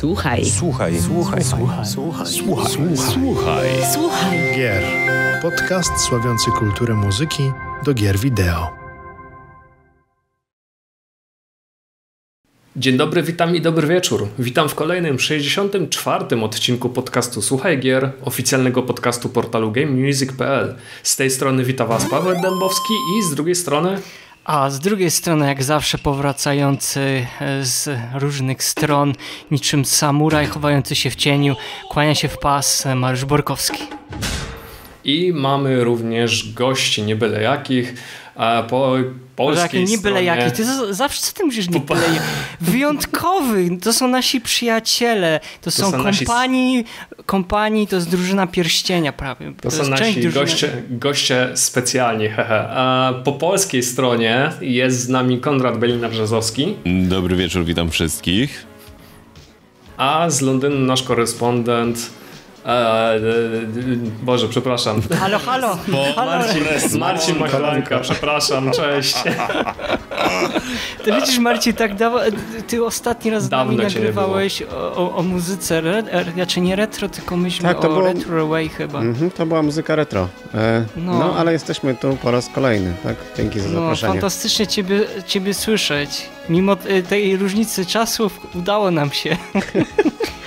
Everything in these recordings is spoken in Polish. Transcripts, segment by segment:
Słuchaj. Słuchaj. Słuchaj. Słuchaj. Słuchaj. Słuchaj. Słuchaj. Słuchaj. Gier. Podcast sławiący kulturę muzyki do gier wideo. Dzień dobry, witam i dobry wieczór. Witam w kolejnym 64. odcinku podcastu Słuchaj Gier, oficjalnego podcastu portalu GameMusic.pl. Z tej strony witam Was Paweł Dębowski i z drugiej strony a z drugiej strony, jak zawsze, powracający e, z różnych stron, niczym samuraj chowający się w cieniu, kłania się w pas Mariusz Borkowski. I mamy również gości, nie byle jakich, po polskiej nie byle jaki. Ty zawsze co ty mówisz nie byle Wyjątkowy. To są nasi przyjaciele. To, to są, są kompanii, nasi... kompanii, to jest drużyna pierścienia prawie. To, to są nasi goście, goście specjalni. A po polskiej stronie jest z nami Konrad Belina-Brzezowski. Dobry wieczór, witam wszystkich. A z Londynu nasz korespondent Eee, Boże, przepraszam. Halo, halo. halo. Marcin, Marcin Machalanka, przepraszam, cześć. Ty widzisz, Marcin, tak dawa, ty ostatni raz Dawno nami nagrywałeś o, o, muzyce, re, znaczy nie retro, tylko myślę tak, to o było, Retro Way chyba. Mm-hmm, to była muzyka retro. E, no. no. ale jesteśmy tu po raz kolejny, tak? Dzięki za no, zaproszenie. Fantastycznie ciebie, ciebie słyszeć. Mimo e, tej różnicy czasów udało nam się.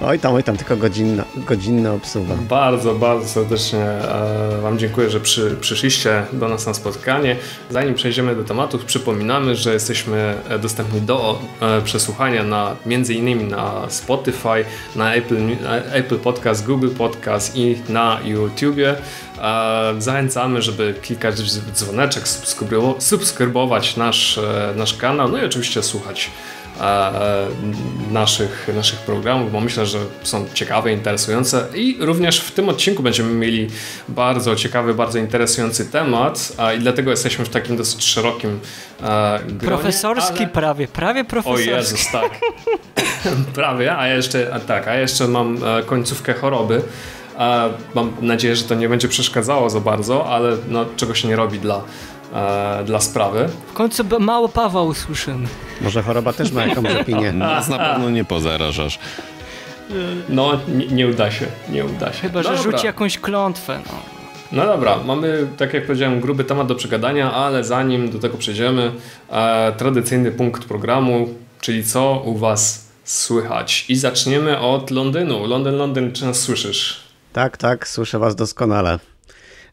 Oj tam, oj tam, tylko godzinna, godzinna obsługa. Bardzo, bardzo serdecznie e, Wam dziękuję, że przy, przyszliście do nas na spotkanie. Zanim przejdziemy do tematów, przypominamy, że jesteśmy e, dostępni do e, przesłuchania na między innymi na Spotify, na Apple, Apple Podcast, Google Podcast i na YouTubie. Zachęcamy, żeby klikać dzwoneczek, subskrybować nasz, nasz kanał, no i oczywiście słuchać naszych, naszych programów, bo myślę, że są ciekawe, interesujące i również w tym odcinku będziemy mieli bardzo ciekawy, bardzo interesujący temat i dlatego jesteśmy w takim dosyć szerokim e, gronie. Profesorski ale... prawie, prawie profesorski. O Jezus, tak. prawie, a jeszcze, a tak, a jeszcze mam e, końcówkę choroby. Mam nadzieję, że to nie będzie przeszkadzało za bardzo, ale no, czego się nie robi dla e, dla sprawy. W końcu mało Pawła usłyszymy. Może choroba też ma jakąś opinię. Nas na pewno nie pozarażasz. No, nie, nie, uda się, nie uda się. Chyba, że rzuci jakąś klątwę. No. No dobra, mamy, tak jak powiedziałem, gruby temat do przegadania, ale zanim do tego przejdziemy, e, tradycyjny punkt programu, czyli co u Was słychać. I zaczniemy od Londynu. Londyn, Londyn, czy nas słyszysz? Tak, tak, słyszę Was doskonale.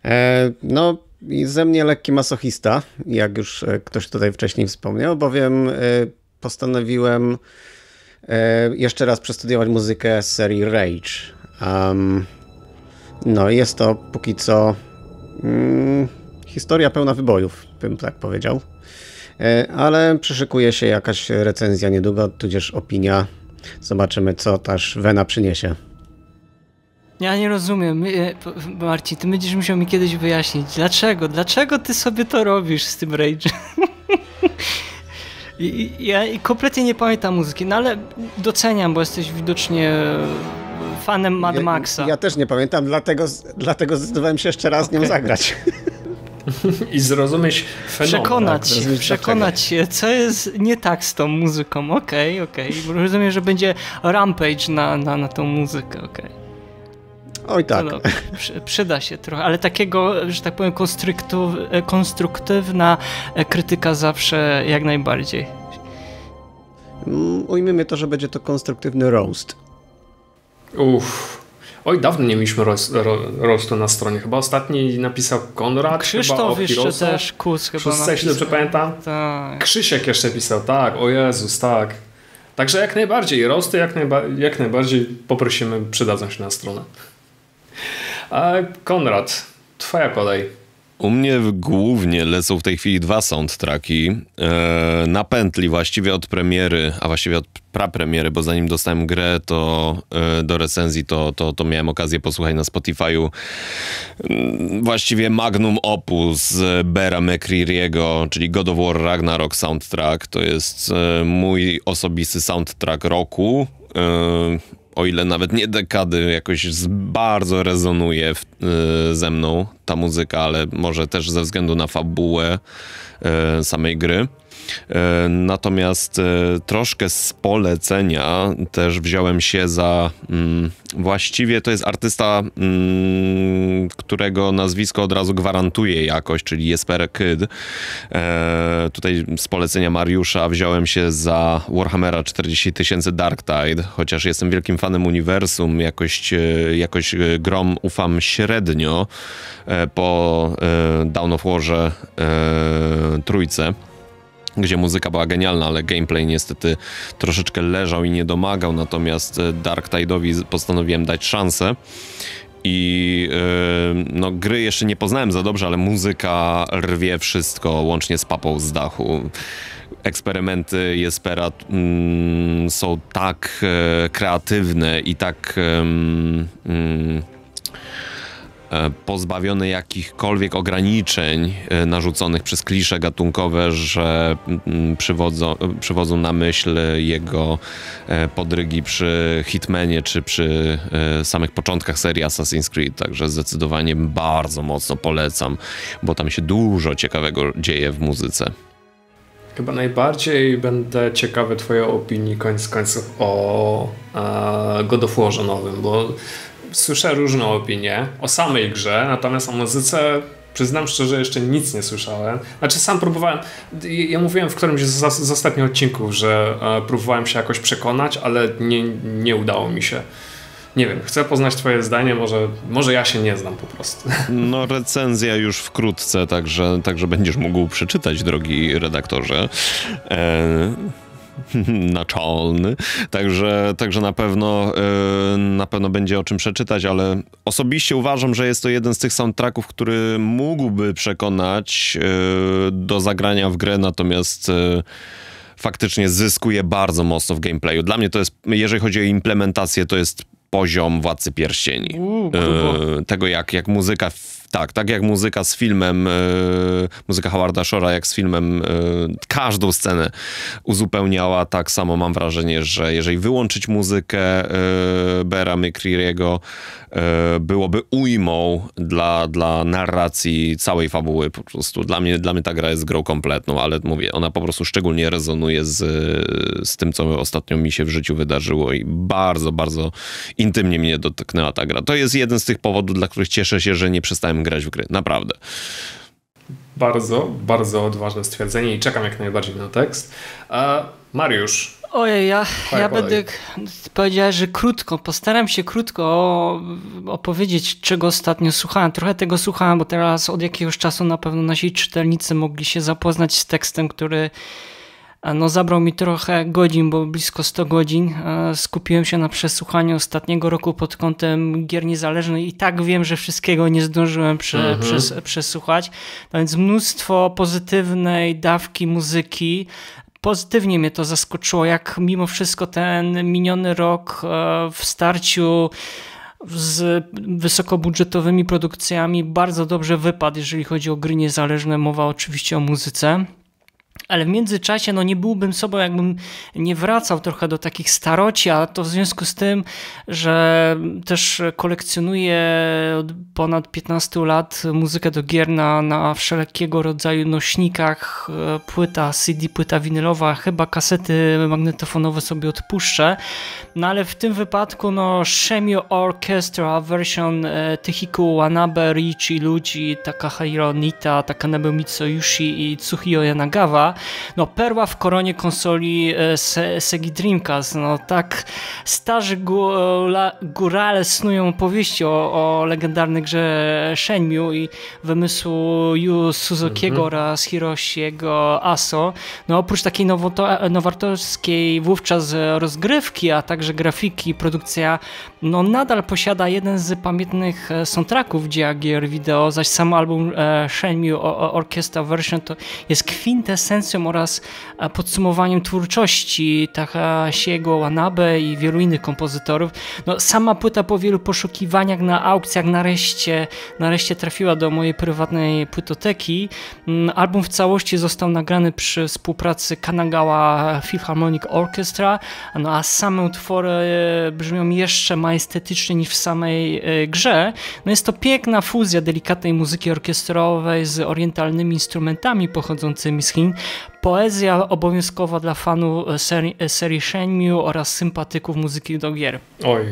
E, no, ze mnie lekki masochista, jak już e, ktoś tutaj wcześniej wspomniał, bowiem e, postanowiłem e, jeszcze raz przestudiować muzykę z serii Rage. Um, no jest to póki co mm, historia pełna wybojów, bym tak powiedział. Ale przyszykuje się jakaś recenzja niedługo, tudzież opinia. Zobaczymy, co też Wena przyniesie. Ja nie rozumiem. E, Marcin, ty będziesz musiał mi kiedyś wyjaśnić, dlaczego? Dlaczego ty sobie to robisz z tym Rage? I, ja kompletnie nie pamiętam muzyki, no ale doceniam, bo jesteś widocznie fanem Mad Maxa. Ja, ja też nie pamiętam, dlatego, dlatego zdecydowałem się jeszcze raz okay. nią zagrać. I zrozumieć fenomen. Przekonać, tak? przekonać się, co jest nie tak z tą muzyką. Okej, okay, okej. Okay. Rozumiem, że będzie rampage na, na, na tą muzykę, okej. Okay. Oj tak. No, przyda się trochę, ale takiego, że tak powiem, konstruktywna krytyka zawsze jak najbardziej. Mm, ujmijmy to, że będzie to konstruktywny roast. Uff. Oj, dawno nie mieliśmy roast, ro, roastu na stronie. Chyba ostatni napisał Konrad. Krzysztof chyba jeszcze też, Kus chyba napisał. Jeśli dobrze pamiętam. Tak. Krzysiek jeszcze pisał, tak. O Jezus, tak. Także jak najbardziej. Roasty jak, najba jak najbardziej poprosimy, przydadzą się na stronę. A Konrad, twoja kolej. U mnie głównie lecą w tej chwili dwa soundtracki e, na pętli właściwie od premiery, a właściwie od prapremiery, bo zanim dostałem grę to e, do recenzji, to, to, to miałem okazję posłuchać na Spotify'u mm, właściwie magnum opus Bera McCreary'ego, czyli God of War Ragnarok soundtrack. To jest e, mój osobisty soundtrack roku o ile nawet nie dekady, jakoś bardzo rezonuje w, y, ze mną ta muzyka, ale może też ze względu na fabułę y, samej gry. E, natomiast e, troszkę z polecenia też wziąłem się za mm, właściwie to jest artysta, mm, którego nazwisko od razu gwarantuje jakość, czyli Jesper Kyd. E, tutaj z polecenia Mariusza wziąłem się za Warhammera 40 tysięcy Dark Tide, chociaż jestem wielkim fanem uniwersum, jakoś, jakoś grom ufam średnio po Down of Warze trójce gdzie muzyka była genialna, ale gameplay niestety troszeczkę leżał i nie domagał, natomiast e, Dark Tide'owi postanowiłem dać szansę. I yy, no, gry jeszcze nie poznałem za dobrze, ale muzyka rwie wszystko, łącznie z papą z dachu. Eksperymenty Jespera mm, są tak e, kreatywne i tak. Mm, pozbawiony jakichkolwiek ograniczeń e, narzuconych przez klisze gatunkowe, że mm, przywodzą, przywodzą na myśl jego e, podrygi przy Hitmanie czy przy samych początkach serii Assassin's Creed. Także zdecydowanie bardzo mocno polecam, bo tam się dużo ciekawego dzieje w muzyce. Chyba najbardziej będę ciekawy Twojej opinii koniec końców o e, God of Warze nowym, bo słyszę różne opinie o samej grze, natomiast o muzyce przyznam szczerze, jeszcze nic nie słyszałem. Znaczy sam próbowałem, ja mówiłem w którymś z, z ostatnich odcinków, że e, próbowałem się jakoś przekonać, ale nie, nie udało mi się. Nie wiem, chcę poznać twoje zdanie, może, może ja się nie znam po prostu. No recenzja już wkrótce, także, także będziesz mógł przeczytać, drogi redaktorze. E naczelny, także, także na, pewno, yy, na pewno będzie o czym przeczytać, ale osobiście uważam, że jest to jeden z tych soundtracków, który mógłby przekonać yy, do zagrania w grę, natomiast yy, faktycznie zyskuje bardzo mocno w gameplayu. Dla mnie to jest, jeżeli chodzi o implementację, to jest poziom Władcy Pierścieni. Tego, jak, jak muzyka tak, tak jak muzyka z filmem, e, muzyka Howarda Shore'a, jak z filmem, e, każdą scenę uzupełniała, tak samo mam wrażenie, że jeżeli wyłączyć muzykę e, Bera McCreary'ego, byłoby ujmą dla, dla narracji całej fabuły po prostu. Dla mnie, dla mnie ta gra jest grą kompletną, ale mówię, ona po prostu szczególnie rezonuje z, z tym, co ostatnio mi się w życiu wydarzyło i bardzo, bardzo intymnie mnie dotknęła ta gra. To jest jeden z tych powodów, dla których cieszę się, że nie przestałem grać w gry. Naprawdę. Bardzo, bardzo odważne stwierdzenie i czekam jak najbardziej na tekst. A Mariusz. Ojej, ja, ja będę powiedział, że krótko, postaram się krótko opowiedzieć, czego ostatnio słuchałem. Trochę tego słuchałem, bo teraz od jakiegoś czasu na pewno nasi czytelnicy mogli się zapoznać z tekstem, który no, zabrał mi trochę godzin, bo blisko 100 godzin. Skupiłem się na przesłuchaniu ostatniego roku pod kątem gier niezależnych i tak wiem, że wszystkiego nie zdążyłem prze, mhm. przes, przesłuchać. No więc mnóstwo pozytywnej dawki muzyki. Pozytywnie mnie to zaskoczyło, jak mimo wszystko ten miniony rok e, w starciu z wysokobudżetowymi produkcjami bardzo dobrze wypadł, jeżeli chodzi o gry niezależne. Mowa oczywiście o muzyce. Ale w międzyczasie no nie byłbym sobą, jakbym nie wracał trochę do takich staroci, a to w związku z tym, że też kolekcjonuję od ponad 15 lat muzykę do gier na, na wszelkiego rodzaju nośnikach, e, płyta CD, płyta winylowa, chyba kasety magnetofonowe sobie odpuszczę. No ale w tym wypadku no Shemio Orchestra version e, Tychiku Wanabe, Richi, Luigi, Takahiro Nita, Takanebe Mitsuyoshi i Tsuhio Yanagawa no perła w koronie konsoli e, Se Segi Dreamcast, no tak starzy górale snują opowieści o, o legendarnej grze Shenmue i wymysłu Yu Suzukiego -hmm. oraz Hiroshiego Aso. No oprócz takiej nowatorskiej wówczas rozgrywki, a także grafiki, produkcja no nadal posiada jeden z pamiętnych e, soundtracków dzieła gier wideo, zaś sam album e, Shenmue Orchestra Version to jest kwintesencją oraz e, podsumowaniem twórczości Takashiego Wanabe i wielu innych kompozytorów. No, sama płyta po wielu poszukiwaniach na aukcjach nareszcie, nareszcie trafiła do mojej prywatnej płytoteki. Mm, album w całości został nagrany przy współpracy Kanagawa Philharmonic Orchestra, no a same utwory brzmią jeszcze majestetycznie niż w samej e, grze. No jest to piękna fuzja delikatnej muzyki orkiestrowej z orientalnymi instrumentami pochodzącymi z Chin. Poezja obowiązkowa dla fanów serii, serii Shenmue oraz sympatyków muzyki do gier. Oj,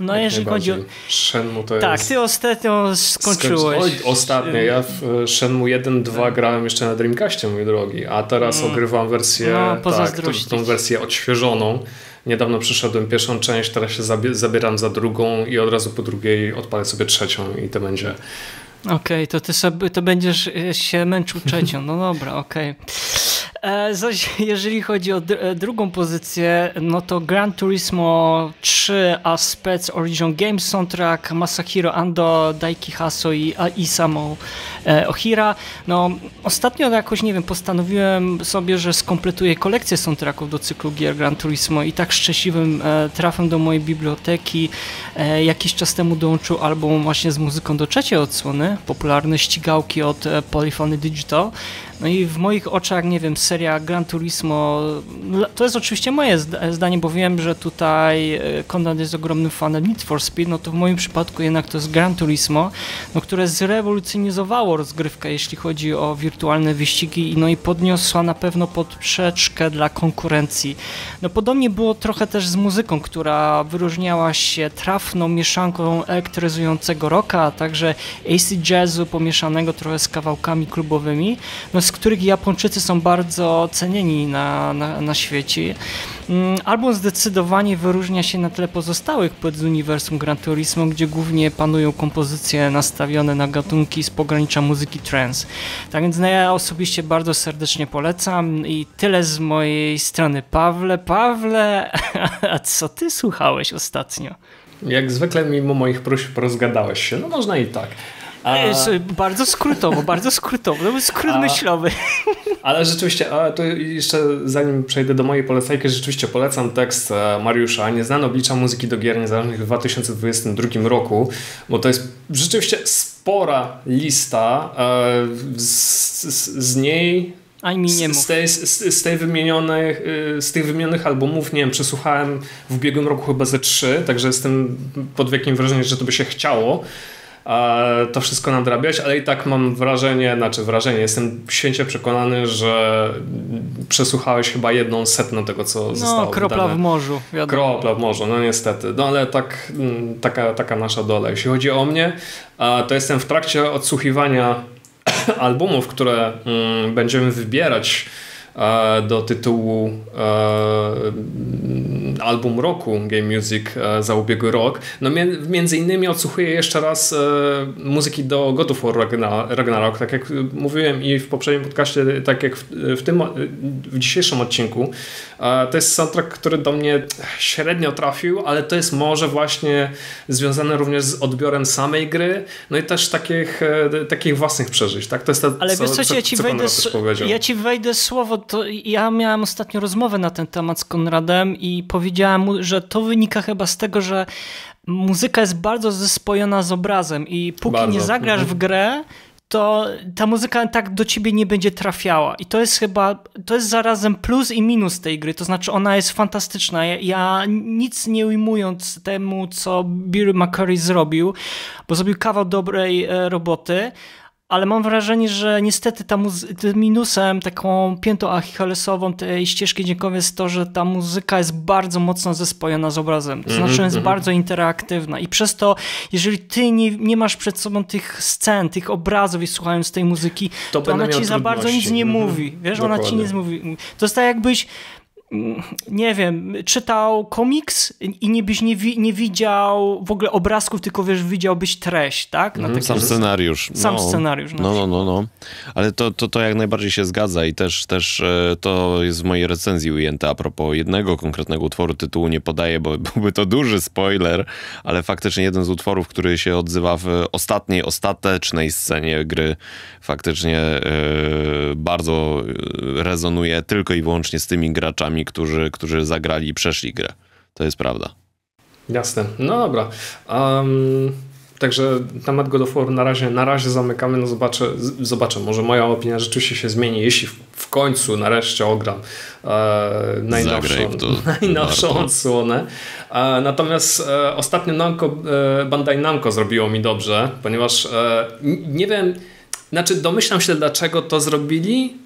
no jeżeli chodzi o... Shenmue to tak, jest... ty ostatnio skończyłeś. Oj, ostatnio. Ja w e, Shenmue 1, 2 tak. grałem jeszcze na Dreamcastie, mój drogi, a teraz mm. ogrywam wersję, no, tak, tą, tą wersję odświeżoną. Niedawno przyszedłem pierwszą część, teraz się zabieram za drugą i od razu po drugiej odpalę sobie trzecią i to będzie Okej, okay, to ty sobie, to będziesz e, się męczył trzecią. No dobra, okej. Okay. E, zaś jeżeli chodzi o e, drugą pozycję, no to Gran Turismo 3 Aspects Origin Games Soundtrack Masahiro Ando, Daiki Haso i Isamo e, Ohira. No ostatnio jakoś, nie wiem, postanowiłem sobie, że skompletuję kolekcję soundtracków do cyklu gier Gran Turismo i tak szczęśliwym trafem do mojej biblioteki jakiś czas temu dołączył album właśnie z muzyką do trzeciej odsłony, popularne ścigałki od Polyphony Digital. No i w moich oczach, nie wiem, seria Gran Turismo, to jest oczywiście moje zdanie, bo wiem, że tutaj e, Konrad jest ogromnym fanem Need for Speed, no to w moim przypadku jednak to jest Gran Turismo, no, które zrewolucjonizowało rozgrywkę, jeśli chodzi o wirtualne wyścigi, no i podniosła na pewno poprzeczkę dla konkurencji. No podobnie było trochę też z muzyką, która wyróżniała się trafną mieszanką elektryzującego rocka, a także AC jazzu pomieszanego trochę z kawałkami klubowymi. No z których Japończycy są bardzo cenieni na, na, na świecie. Mm, album zdecydowanie wyróżnia się na tle pozostałych płyt z uniwersum Gran Turismo, gdzie głównie panują kompozycje nastawione na gatunki z pogranicza muzyki trance. Tak więc no, ja osobiście bardzo serdecznie polecam i tyle z mojej strony. Pawle, Pawle, a co ty słuchałeś ostatnio? Jak zwykle mimo moich próśb rozgadałeś się. No można i tak. A... Bardzo skrótowo, bardzo skrótowo. To był skrót a... myślowy. Ale rzeczywiście, a to jeszcze zanim przejdę do mojej polecajki, rzeczywiście polecam tekst e, Mariusza Nieznane oblicza muzyki do gier niezależnych w 2022 roku, bo to jest rzeczywiście spora lista. E, z, z, z niej mi nie z, tej, z, z, tej wymienionych, y, z tych wymienionych albumów, nie wiem, przesłuchałem w ubiegłym roku chyba ze trzy, także jestem pod wielkim wrażeniem, że to by się chciało to wszystko nadrabiać, ale i tak mam wrażenie, znaczy wrażenie, jestem święcie przekonany, że przesłuchałeś chyba jedną setną tego, co no, zostało kropla wydane. w morzu. Wiadomo. Kropla w morzu, no niestety. No ale tak, mm, taka, taka nasza dola. Jeśli chodzi o mnie, to jestem w trakcie odsłuchiwania albumów, które mm, będziemy wybierać do tytułu e, album roku Game Music e, za ubiegły rok. No między innymi odsłuchuję jeszcze raz muzyki do God of War Ragnarok, tak jak mówiłem i w poprzednim podcaście, tak jak w, tym w dzisiejszym odcinku. To jest soundtrack, który do mnie średnio trafił, ale to jest może właśnie związane również z odbiorem samej gry, no i też takich, takich własnych przeżyć, tak? To jest to, ale co, wiesz co, ja ci, wejdę, ja ci wejdę słowo to ja miałem ostatnio rozmowę na ten temat z Konradem i powiedziałem mu, że to wynika chyba z tego, że muzyka jest bardzo zespojona z obrazem i póki bardzo. nie zagrasz w mhm. grę, to ta muzyka tak do ciebie nie będzie trafiała. I to jest chyba, to jest zarazem plus i minus tej gry. To znaczy, ona jest fantastyczna. Ja, ja nic nie ujmując temu, co Bill McCurry zrobił, bo zrobił kawał dobrej e, roboty, ale mam wrażenie, że niestety ta tym minusem, taką piętą achillesową tej ścieżki dźwiękowej jest to, że ta muzyka jest bardzo mocno zespojona z obrazem. To znaczy, mm -hmm. jest mhm. bardzo interaktywna i przez to, jeżeli ty nie, nie masz przed sobą tych scen, tych obrazów i słuchając tej muzyki, to, to ona ci za bardzo nic nie -hmm. mówi. Wiesz, Dokładnie. ona ci nic mówi. To jest tak jakbyś nie wiem, czytał komiks i nie byś nie, wi nie widział w ogóle obrazków, tylko wiesz, widziałbyś treść, tak? Na mm, sam scenariusz. Sam no, scenariusz. No, no, no, no. Ale to, to, to jak najbardziej się zgadza i też, też e, to jest w mojej recenzji ujęte a propos jednego konkretnego utworu, tytułu nie podaję, bo byłby to duży spoiler, ale faktycznie jeden z utworów, który się odzywa w ostatniej, ostatecznej scenie gry, faktycznie yy, bardzo rezonuje tylko i wyłącznie z tymi graczami, którzy, którzy zagrali i przeszli grę. To jest prawda. Jasne. No dobra. Um, także temat God of War na razie, na razie zamykamy. No zobaczę, zobaczę, może moja opinia rzeczywiście się zmieni, jeśli w końcu nareszcie ogram e, najnowszą, najnowszą odsłonę. E, natomiast e, ostatnio Namco, e, Bandai Namco zrobiło mi dobrze, ponieważ e, nie wiem, znaczy domyślam się dlaczego to zrobili,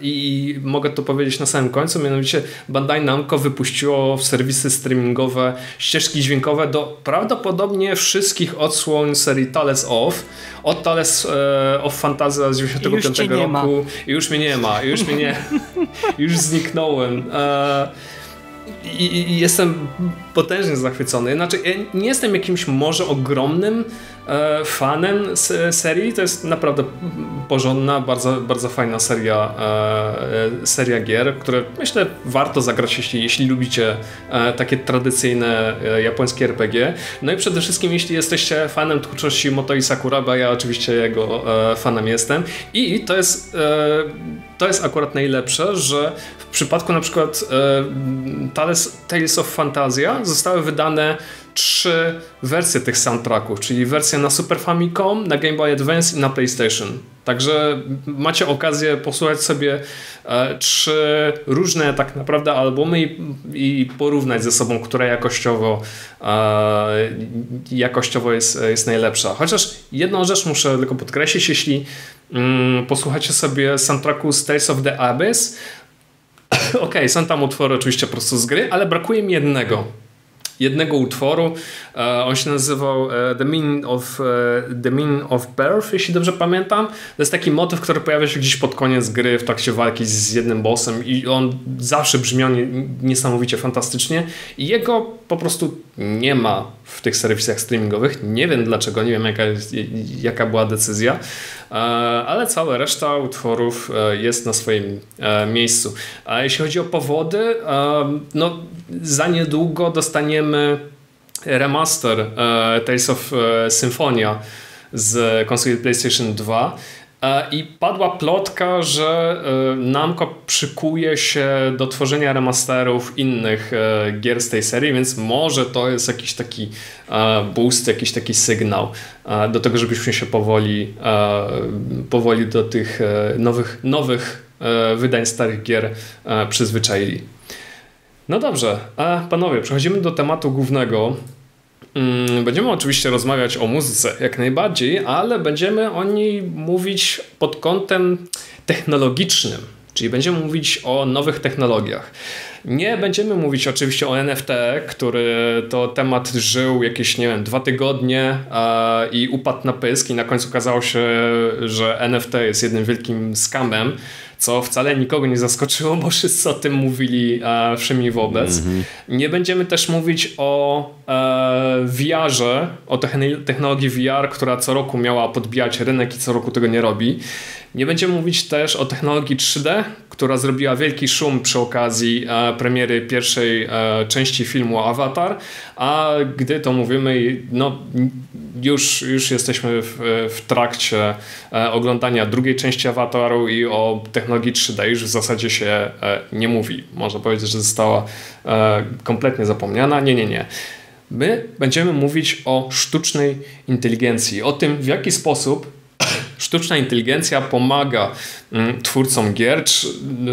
i mogę to powiedzieć na samym końcu, mianowicie Bandai Namco wypuściło w serwisy streamingowe ścieżki dźwiękowe do prawdopodobnie wszystkich odsłon serii Tales of, od Tales e, of Fantasia z 95 roku i już mnie nie ma, już mnie nie, już zniknąłem. E, i, i, jestem potężnie zachwycony. Znaczy, ja nie jestem jakimś może ogromnym fanem serii. To jest naprawdę porządna, bardzo, bardzo fajna seria, e, seria gier, które myślę warto zagrać, jeśli, jeśli lubicie e, takie tradycyjne e, japońskie RPG. No i przede wszystkim, jeśli jesteście fanem twórczości Motoi Sakuraba, ja oczywiście jego e, fanem jestem. I to jest, e, to jest akurat najlepsze, że w przypadku na przykład Tales, Tales of Fantasia zostały wydane trzy wersje tych soundtracków, czyli wersja na Super Famicom, na Game Boy Advance i na PlayStation. Także macie okazję posłuchać sobie e, trzy różne tak naprawdę albumy i, i porównać ze sobą, która jakościowo, e, jakościowo jest, jest najlepsza. Chociaż jedną rzecz muszę tylko podkreślić, jeśli mm, posłuchacie sobie soundtracku Tales of the Abyss, okej, okay, są tam utwory oczywiście po prostu z gry, ale brakuje mi jednego jednego utworu. E, on się nazywał e, The Meaning of, e, The Meaning of Birth, jeśli dobrze pamiętam. To jest taki motyw, który pojawia się gdzieś pod koniec gry w trakcie walki z jednym bossem i on zawsze brzmiał niesamowicie fantastycznie i jego po prostu nie ma w tych serwisach streamingowych. Nie wiem dlaczego, nie wiem jaka, jaka była decyzja, ale cała reszta utworów jest na swoim miejscu. A jeśli chodzi o powody, no za niedługo dostaniemy remaster e, Tales of e, Symphonia z konsoli PlayStation 2 e, i padła plotka, że Namco przykuje się do tworzenia remasterów innych gier z tej serii, więc może to jest jakiś taki boost, jakiś taki sygnał do tego, żebyśmy się powoli, powoli do tych nowych, nowych wydań starych gier przyzwyczaili. No dobrze, a panowie, przechodzimy do tematu głównego. Mm, będziemy oczywiście rozmawiać o muzyce jak najbardziej, ale będziemy o niej mówić pod kątem technologicznym, czyli będziemy mówić o nowych technologiach. Nie będziemy mówić oczywiście o NFT, który to temat żył jakieś, nie wiem, dwa tygodnie i upadł na pysk i na końcu okazało się, że NFT jest jednym wielkim skamem co wcale nikogo nie zaskoczyło, bo wszyscy o tym mówili e, wszemi wobec. Mm -hmm. Nie będziemy też mówić o e, VR-ze, o technologii VR, która co roku miała podbijać rynek i co roku tego nie robi. Nie będziemy mówić też o technologii 3D, która zrobiła wielki szum przy okazji e, premiery pierwszej e, części filmu Avatar, a gdy to mówimy, no już, już jesteśmy w, w trakcie e, oglądania drugiej części Avataru i o technologii 3D już w zasadzie się nie mówi. Można powiedzieć, że została kompletnie zapomniana. Nie, nie, nie. My będziemy mówić o sztucznej inteligencji, o tym, w jaki sposób sztuczna inteligencja pomaga mm, twórcom gier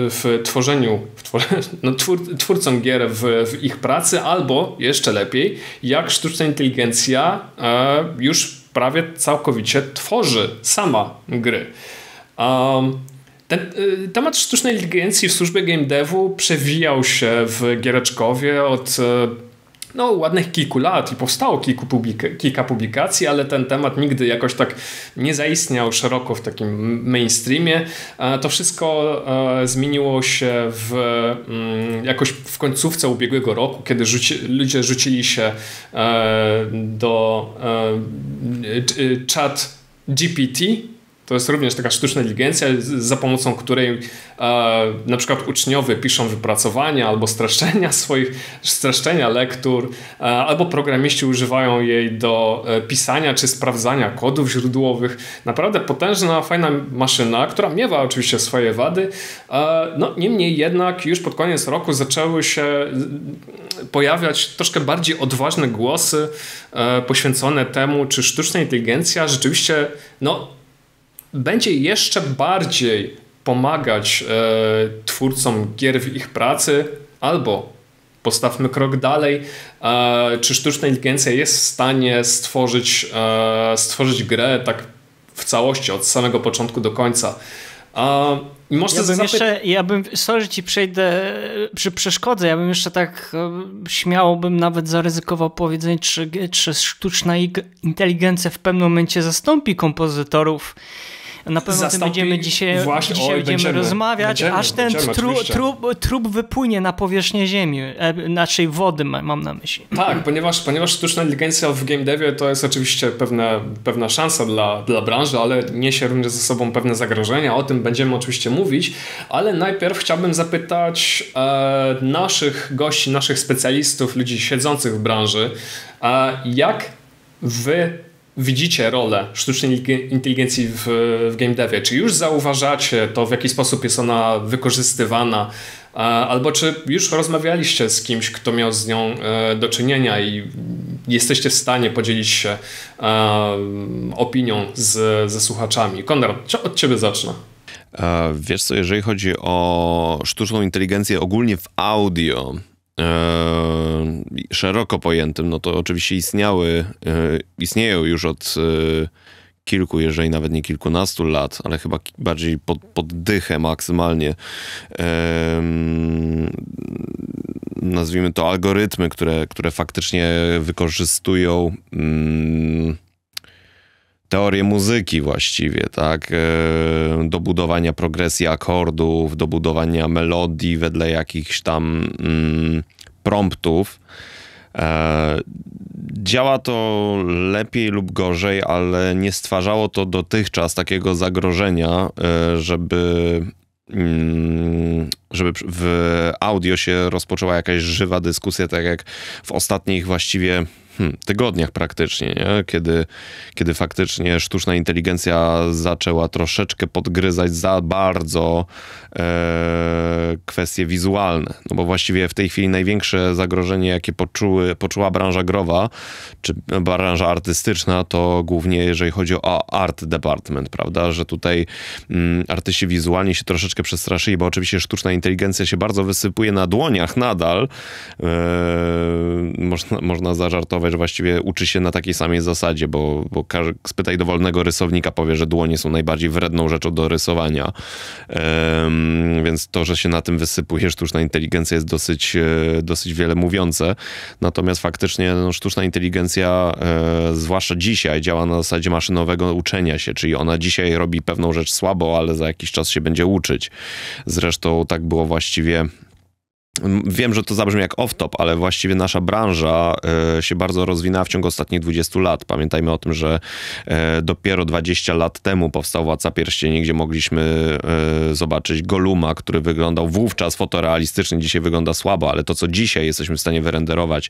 w tworzeniu, w twor no, twór, twórcom gier w, w, ich pracy, albo jeszcze lepiej, jak sztuczna inteligencja e, już prawie całkowicie tworzy sama gry. Um, ten y, temat sztucznej inteligencji w służbie game devu przewijał się w Giereczkowie od y, no, ładnych kilku lat i powstało kilku publika kilka publikacji, ale ten temat nigdy jakoś tak nie zaistniał szeroko w takim mainstreamie. E, to wszystko e, zmieniło się w, mm, jakoś w końcówce ubiegłego roku, kiedy rzuci, ludzie rzucili się e, do chat GPT, to jest również taka sztuczna inteligencja, za pomocą której e, na przykład uczniowie piszą wypracowania albo streszczenia swoich, streszczenia lektur, e, albo programiści używają jej do e, pisania czy sprawdzania kodów źródłowych. Naprawdę potężna, fajna maszyna, która miewa oczywiście swoje wady. E, no, niemniej jednak już pod koniec roku zaczęły się pojawiać troszkę bardziej odważne głosy e, poświęcone temu, czy sztuczna inteligencja rzeczywiście no, będzie jeszcze bardziej pomagać e, twórcom gier w ich pracy, albo postawmy krok dalej, e, czy sztuczna inteligencja jest w stanie stworzyć, e, stworzyć grę tak w całości, od samego początku do końca. I można ja bym jeszcze, ja bym, sorry, ci przejdę, przy przeszkodzę, ja bym jeszcze tak e, śmiało bym nawet zaryzykował powiedzenie, czy, czy sztuczna inteligencja w pewnym momencie zastąpi kompozytorów na pewno Zastąpi... tym będziemy dzisiaj, Właśnie, dzisiaj oj, będziemy, będziemy, rozmawiać, będziemy, aż ten tru, trup, trup wypłynie na powierzchnię ziemi, e, naszej wody mam na myśli. Tak, ponieważ, ponieważ sztuczna inteligencja w game devie to jest oczywiście pewne, pewna szansa dla, dla branży, ale niesie również ze sobą pewne zagrożenia. O tym będziemy oczywiście mówić, ale najpierw chciałbym zapytać e, naszych gości, naszych specjalistów, ludzi siedzących w branży, e, jak wy widzicie rolę sztucznej inteligencji w, w game devie? Czy już zauważacie to, w jaki sposób jest ona wykorzystywana? Albo czy już rozmawialiście z kimś, kto miał z nią e, do czynienia i jesteście w stanie podzielić się e, opinią z, ze słuchaczami? Konrad, od ciebie zacznę. E, wiesz co, jeżeli chodzi o sztuczną inteligencję ogólnie w audio, szeroko pojętym, no to oczywiście istniały, e, istnieją już od e, kilku, jeżeli nawet nie kilkunastu lat, ale chyba bardziej pod, pod dychę maksymalnie. Nazwijmy to algorytmy, które, które faktycznie wykorzystują mm, teorię muzyki właściwie, tak? E, do budowania progresji akordów, do budowania melodii wedle jakichś tam mm, promptów. E, działa to lepiej lub gorzej, ale nie stwarzało to dotychczas takiego zagrożenia, e, żeby mm, żeby w audio się rozpoczęła jakaś żywa dyskusja, tak jak w ostatnich właściwie hmm, tygodniach praktycznie, nie? Kiedy, kiedy faktycznie sztuczna inteligencja zaczęła troszeczkę podgryzać za bardzo e, kwestie wizualne. No bo właściwie w tej chwili największe zagrożenie, jakie poczuły, poczuła branża growa, czy branża artystyczna, to głównie jeżeli chodzi o art department, prawda? Że tutaj mm, artyści wizualnie się troszeczkę przestraszyli, bo oczywiście sztuczna inteligencja się bardzo wysypuje na dłoniach nadal. E, można, można zażartować że właściwie uczy się na takiej samej zasadzie, bo, bo spytaj dowolnego rysownika, powie, że dłonie są najbardziej wredną rzeczą do rysowania. Um, więc to, że się na tym wysypuje sztuczna inteligencja jest dosyć, e, dosyć wiele mówiące. Natomiast faktycznie no, sztuczna inteligencja, e, zwłaszcza dzisiaj, działa na zasadzie maszynowego uczenia się, czyli ona dzisiaj robi pewną rzecz słabo, ale za jakiś czas się będzie uczyć. Zresztą tak było właściwie Wiem, że to zabrzmi jak off-top, ale właściwie nasza branża e, się bardzo rozwinęła w ciągu ostatnich 20 lat. Pamiętajmy o tym, że e, dopiero 20 lat temu powstał Władca Pierścieni, gdzie mogliśmy e, zobaczyć Goluma, który wyglądał wówczas fotorealistycznie, dzisiaj wygląda słabo, ale to, co dzisiaj jesteśmy w stanie wyrenderować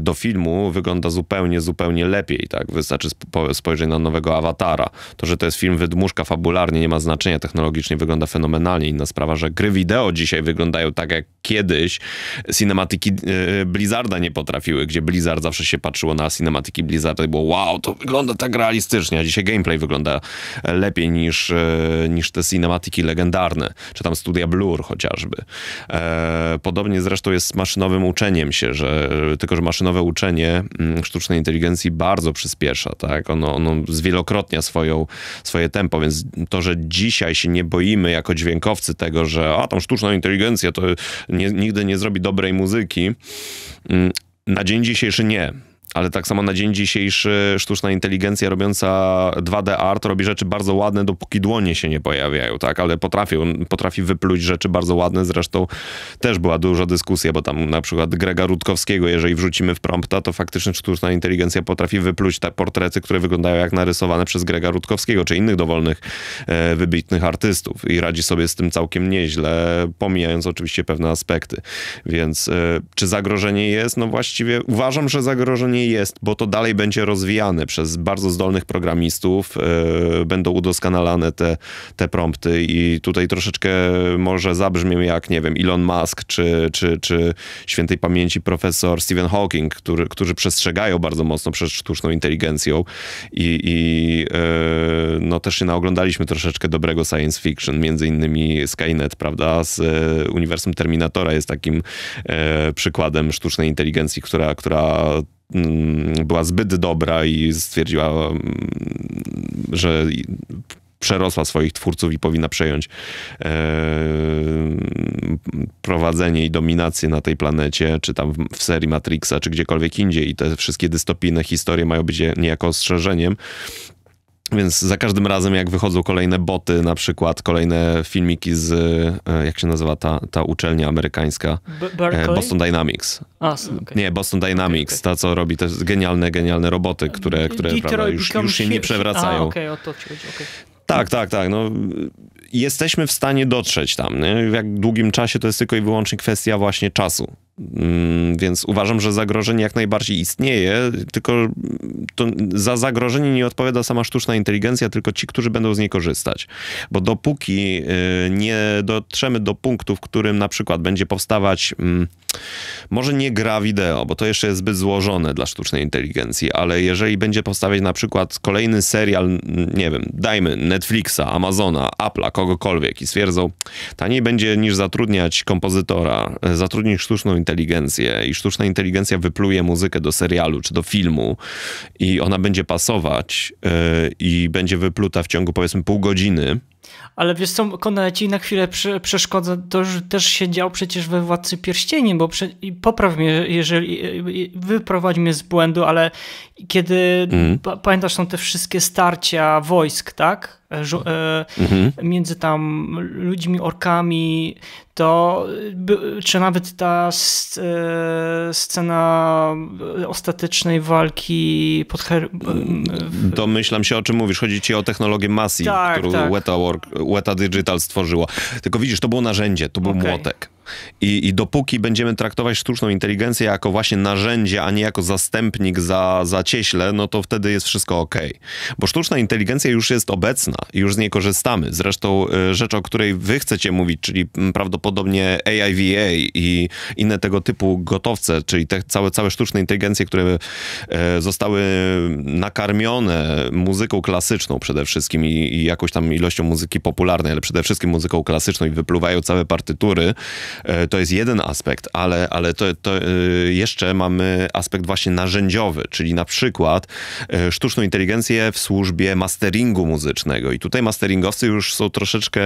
do filmu, wygląda zupełnie, zupełnie lepiej. Tak? Wystarczy spojrzeć na nowego awatara. To, że to jest film wydmuszka fabularnie, nie ma znaczenia, technologicznie wygląda fenomenalnie. Inna sprawa, że gry wideo dzisiaj wyglądają tak, jak kiedyś cinematyki e, Blizzarda nie potrafiły, gdzie Blizzard zawsze się patrzyło na cinematyki Blizzarda i było wow, to wygląda tak realistycznie, a dzisiaj gameplay wygląda lepiej niż, e, niż te cinematyki legendarne, czy tam studia Blur chociażby. E, podobnie zresztą jest z maszynowym uczeniem się, że tylko, że maszynowe uczenie mm, sztucznej inteligencji bardzo przyspiesza, tak? Ono, ono zwielokrotnia swoją, swoje tempo, więc to, że dzisiaj się nie boimy jako dźwiękowcy tego, że a, tą sztuczną inteligencję to nie, nigdy nie zrobi dobrej muzyki. Mm, na dzień dzisiejszy nie ale tak samo na dzień dzisiejszy sztuczna inteligencja robiąca 2D art robi rzeczy bardzo ładne, dopóki dłonie się nie pojawiają, tak? Ale potrafi, potrafi wypluć rzeczy bardzo ładne. Zresztą też była duża dyskusja, bo tam na przykład Grega Rutkowskiego, jeżeli wrzucimy w prompta, to faktycznie sztuczna inteligencja potrafi wypluć te portrety, które wyglądają jak narysowane przez Grega Rutkowskiego, czy innych dowolnych, e, wybitnych artystów i radzi sobie z tym całkiem nieźle, pomijając oczywiście pewne aspekty. Więc e, czy zagrożenie jest? No właściwie uważam, że zagrożenie jest, bo to dalej będzie rozwijane przez bardzo zdolnych programistów, yy, będą udoskonalane te, te prompty i tutaj troszeczkę może zabrzmię jak, nie wiem, Elon Musk czy, czy, czy świętej pamięci profesor Stephen Hawking, który, którzy przestrzegają bardzo mocno przed sztuczną inteligencją i, i yy, no też się naoglądaliśmy troszeczkę dobrego science fiction, między innymi Skynet, prawda, z yy, uniwersum Terminatora jest takim przykładem sztucznej inteligencji, która, która była zbyt dobra i stwierdziła, mm, że przerosła swoich twórców i powinna przejąć e, prowadzenie i dominację na tej planecie, czy tam w, w serii Matrixa, czy gdziekolwiek indziej. I te wszystkie dystopijne historie mają być niejako ostrzeżeniem. Więc za każdym razem, jak wychodzą kolejne boty, na przykład kolejne filmiki z, e, jak się nazywa ta, ta uczelnia amerykańska? B Boston Dynamics. A, okay. Nie, Boston Dynamics, okay, okay. ta co robi te genialne, genialne roboty, które, które prawda, już, już się nie przewracają. A, o to ci chodzi. Tak, tak, tak. No, jesteśmy w stanie dotrzeć tam. Nie? W jak długim czasie to jest tylko i wyłącznie kwestia właśnie czasu. Mm, więc uważam, że zagrożenie jak najbardziej istnieje, tylko za zagrożenie nie odpowiada sama sztuczna inteligencja, tylko ci, którzy będą z niej korzystać. Bo dopóki y, nie dotrzemy do punktu, w którym na przykład będzie powstawać mm, może nie gra wideo, bo to jeszcze jest zbyt złożone dla sztucznej inteligencji, ale jeżeli będzie powstawać na przykład kolejny serial, nie wiem, dajmy Netflixa, Amazona, Apple'a, kogokolwiek i stwierdzą, taniej będzie niż zatrudniać kompozytora, zatrudnić sztuczną inteligencję i sztuczna inteligencja wypluje muzykę do serialu czy do filmu i ona będzie pasować yy, i będzie wypluta w ciągu powiedzmy pół godziny, ale wiesz co, Konrad, ci na chwilę przeszkodzę, to już też się działo przecież we Władcy Pierścieni, bo prze, i popraw mnie, jeżeli, wyprowadź mnie z błędu, ale kiedy, mm. pamiętasz, są te wszystkie starcia wojsk, tak? E, mhm. między tam ludźmi, orkami, to czy nawet ta e, scena ostatecznej walki pod her... Domyślam się, o czym mówisz. Chodzi ci o technologię Masi, tak, którą tak. Weta, Work, Weta Digital stworzyło. Tylko widzisz, to było narzędzie, to był okay. młotek. I, I dopóki będziemy traktować sztuczną inteligencję jako właśnie narzędzie, a nie jako zastępnik za, za cieśle, no to wtedy jest wszystko ok. Bo sztuczna inteligencja już jest obecna i już z niej korzystamy. Zresztą y, rzecz, o której wy chcecie mówić, czyli prawdopodobnie AIVA i inne tego typu gotowce, czyli te całe, całe sztuczne inteligencje, które y, zostały nakarmione muzyką klasyczną przede wszystkim i, i jakąś tam ilością muzyki popularnej, ale przede wszystkim muzyką klasyczną i wypluwają całe partytury, E, to jest jeden aspekt, ale, ale to, to e, jeszcze mamy aspekt właśnie narzędziowy, czyli na przykład e, sztuczną inteligencję w służbie masteringu muzycznego. I tutaj masteringowcy już są troszeczkę.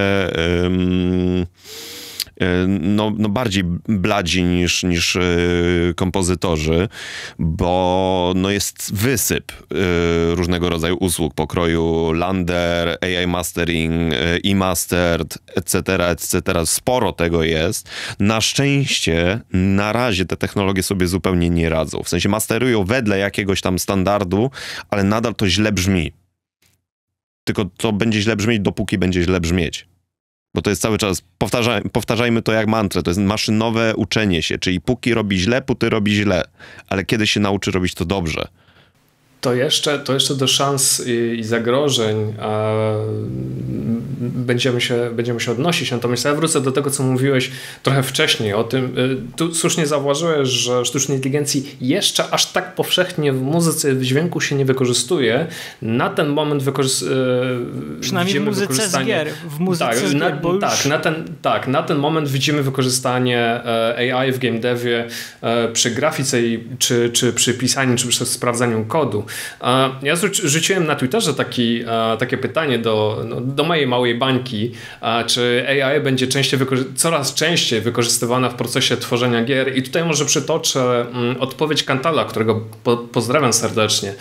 Um, E, no, no bardziej bladzi niż, niż e, kompozytorzy, bo no jest wysyp e, różnego rodzaju usług pokroju Lander, AI Mastering, e-mastered, etc., etc. Sporo tego jest. Na szczęście na razie te technologie sobie zupełnie nie radzą. W sensie masterują wedle jakiegoś tam standardu, ale nadal to źle brzmi. Tylko to będzie źle brzmieć, dopóki będzie źle brzmieć. Bo to jest cały czas, powtarzaj, powtarzajmy to jak mantrę, to jest maszynowe uczenie się, czyli póki robi źle, póty robi źle, ale kiedy się nauczy robić to dobrze. To jeszcze, to jeszcze do szans i, i zagrożeń będziemy, się, będziemy się odnosić. Natomiast ja wrócę do tego, co mówiłeś trochę wcześniej o tym. Y, tu słusznie zauważyłeś, że sztucznej inteligencji jeszcze aż tak powszechnie w muzyce, w dźwięku się nie wykorzystuje. Na ten moment wykorzystuje. Przynajmniej w muzyce z gier. W muzyce tak, z na, gier, już... tak, na ten, tak, na ten moment widzimy wykorzystanie e, AI w game devie e, przy grafice i, czy, czy przy pisaniu, czy przy sprawdzaniu kodu. Ja rzuciłem na Twitterze taki, takie pytanie do, no, do mojej małej bańki, czy AI będzie częściej coraz częściej wykorzystywana w procesie tworzenia gier i tutaj może przytoczę mm, odpowiedź Kantala, którego po, pozdrawiam serdecznie.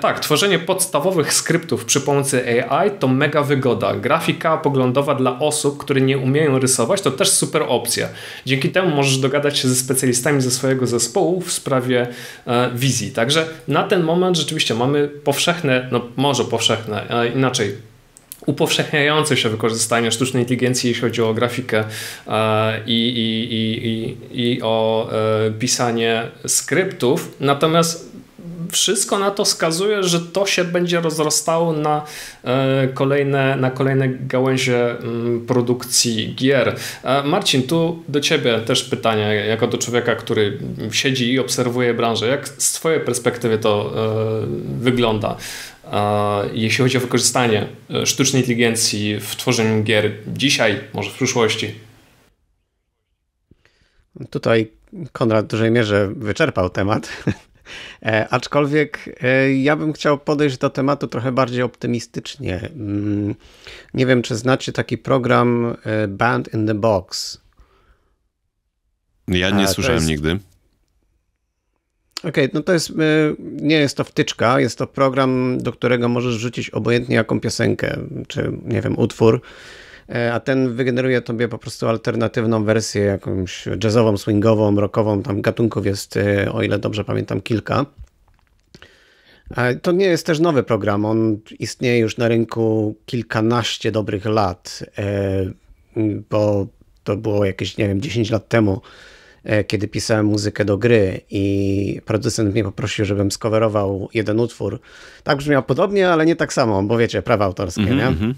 Tak, tworzenie podstawowych skryptów przy pomocy AI to mega wygoda. Grafika poglądowa dla osób, które nie umieją rysować to też super opcja. Dzięki temu możesz dogadać się ze specjalistami ze swojego zespołu w sprawie e, wizji. Także na ten moment rzeczywiście mamy powszechne, no może powszechne, inaczej upowszechniające się wykorzystanie sztucznej inteligencji, jeśli chodzi o grafikę e, i, i, i, i o e, pisanie skryptów. Natomiast wszystko na to wskazuje, że to się będzie rozrastało na e, kolejne, na kolejne gałęzie mm, produkcji gier. Marcin, tu do Ciebie też pytanie, jako do człowieka, który siedzi i obserwuje branżę. Jak z Twojej perspektywy to wygląda? jeśli chodzi o wykorzystanie e, sztucznej inteligencji w tworzeniu gier dzisiaj, może w przyszłości? Tutaj Konrad w dużej mierze wyczerpał temat. E, aczkolwiek e, ja bym chciał podejść do tematu trochę bardziej optymistycznie. Mm, nie wiem, czy znacie taki program e, Band in the Box. Ja nie słyszałem jest... nigdy. Okej, okay, no to jest, nie jest to wtyczka, jest to program, do którego możesz wrzucić obojętnie jaką piosenkę, czy nie wiem, utwór a ten wygeneruje tobie po prostu alternatywną wersję, jakąś jazzową, swingową, rockową, tam gatunków jest, e, o ile dobrze pamiętam, kilka. E, to nie jest też nowy program, on istnieje już na rynku kilkanaście dobrych lat, bo to było jakieś, nie wiem, 10 lat temu, kiedy pisałem muzykę do gry i producent mnie poprosił, żebym skowerował jeden utwór. Tak brzmiał podobnie, ale nie tak samo, bo wiecie, prawa autorskie, mm -hmm, nie?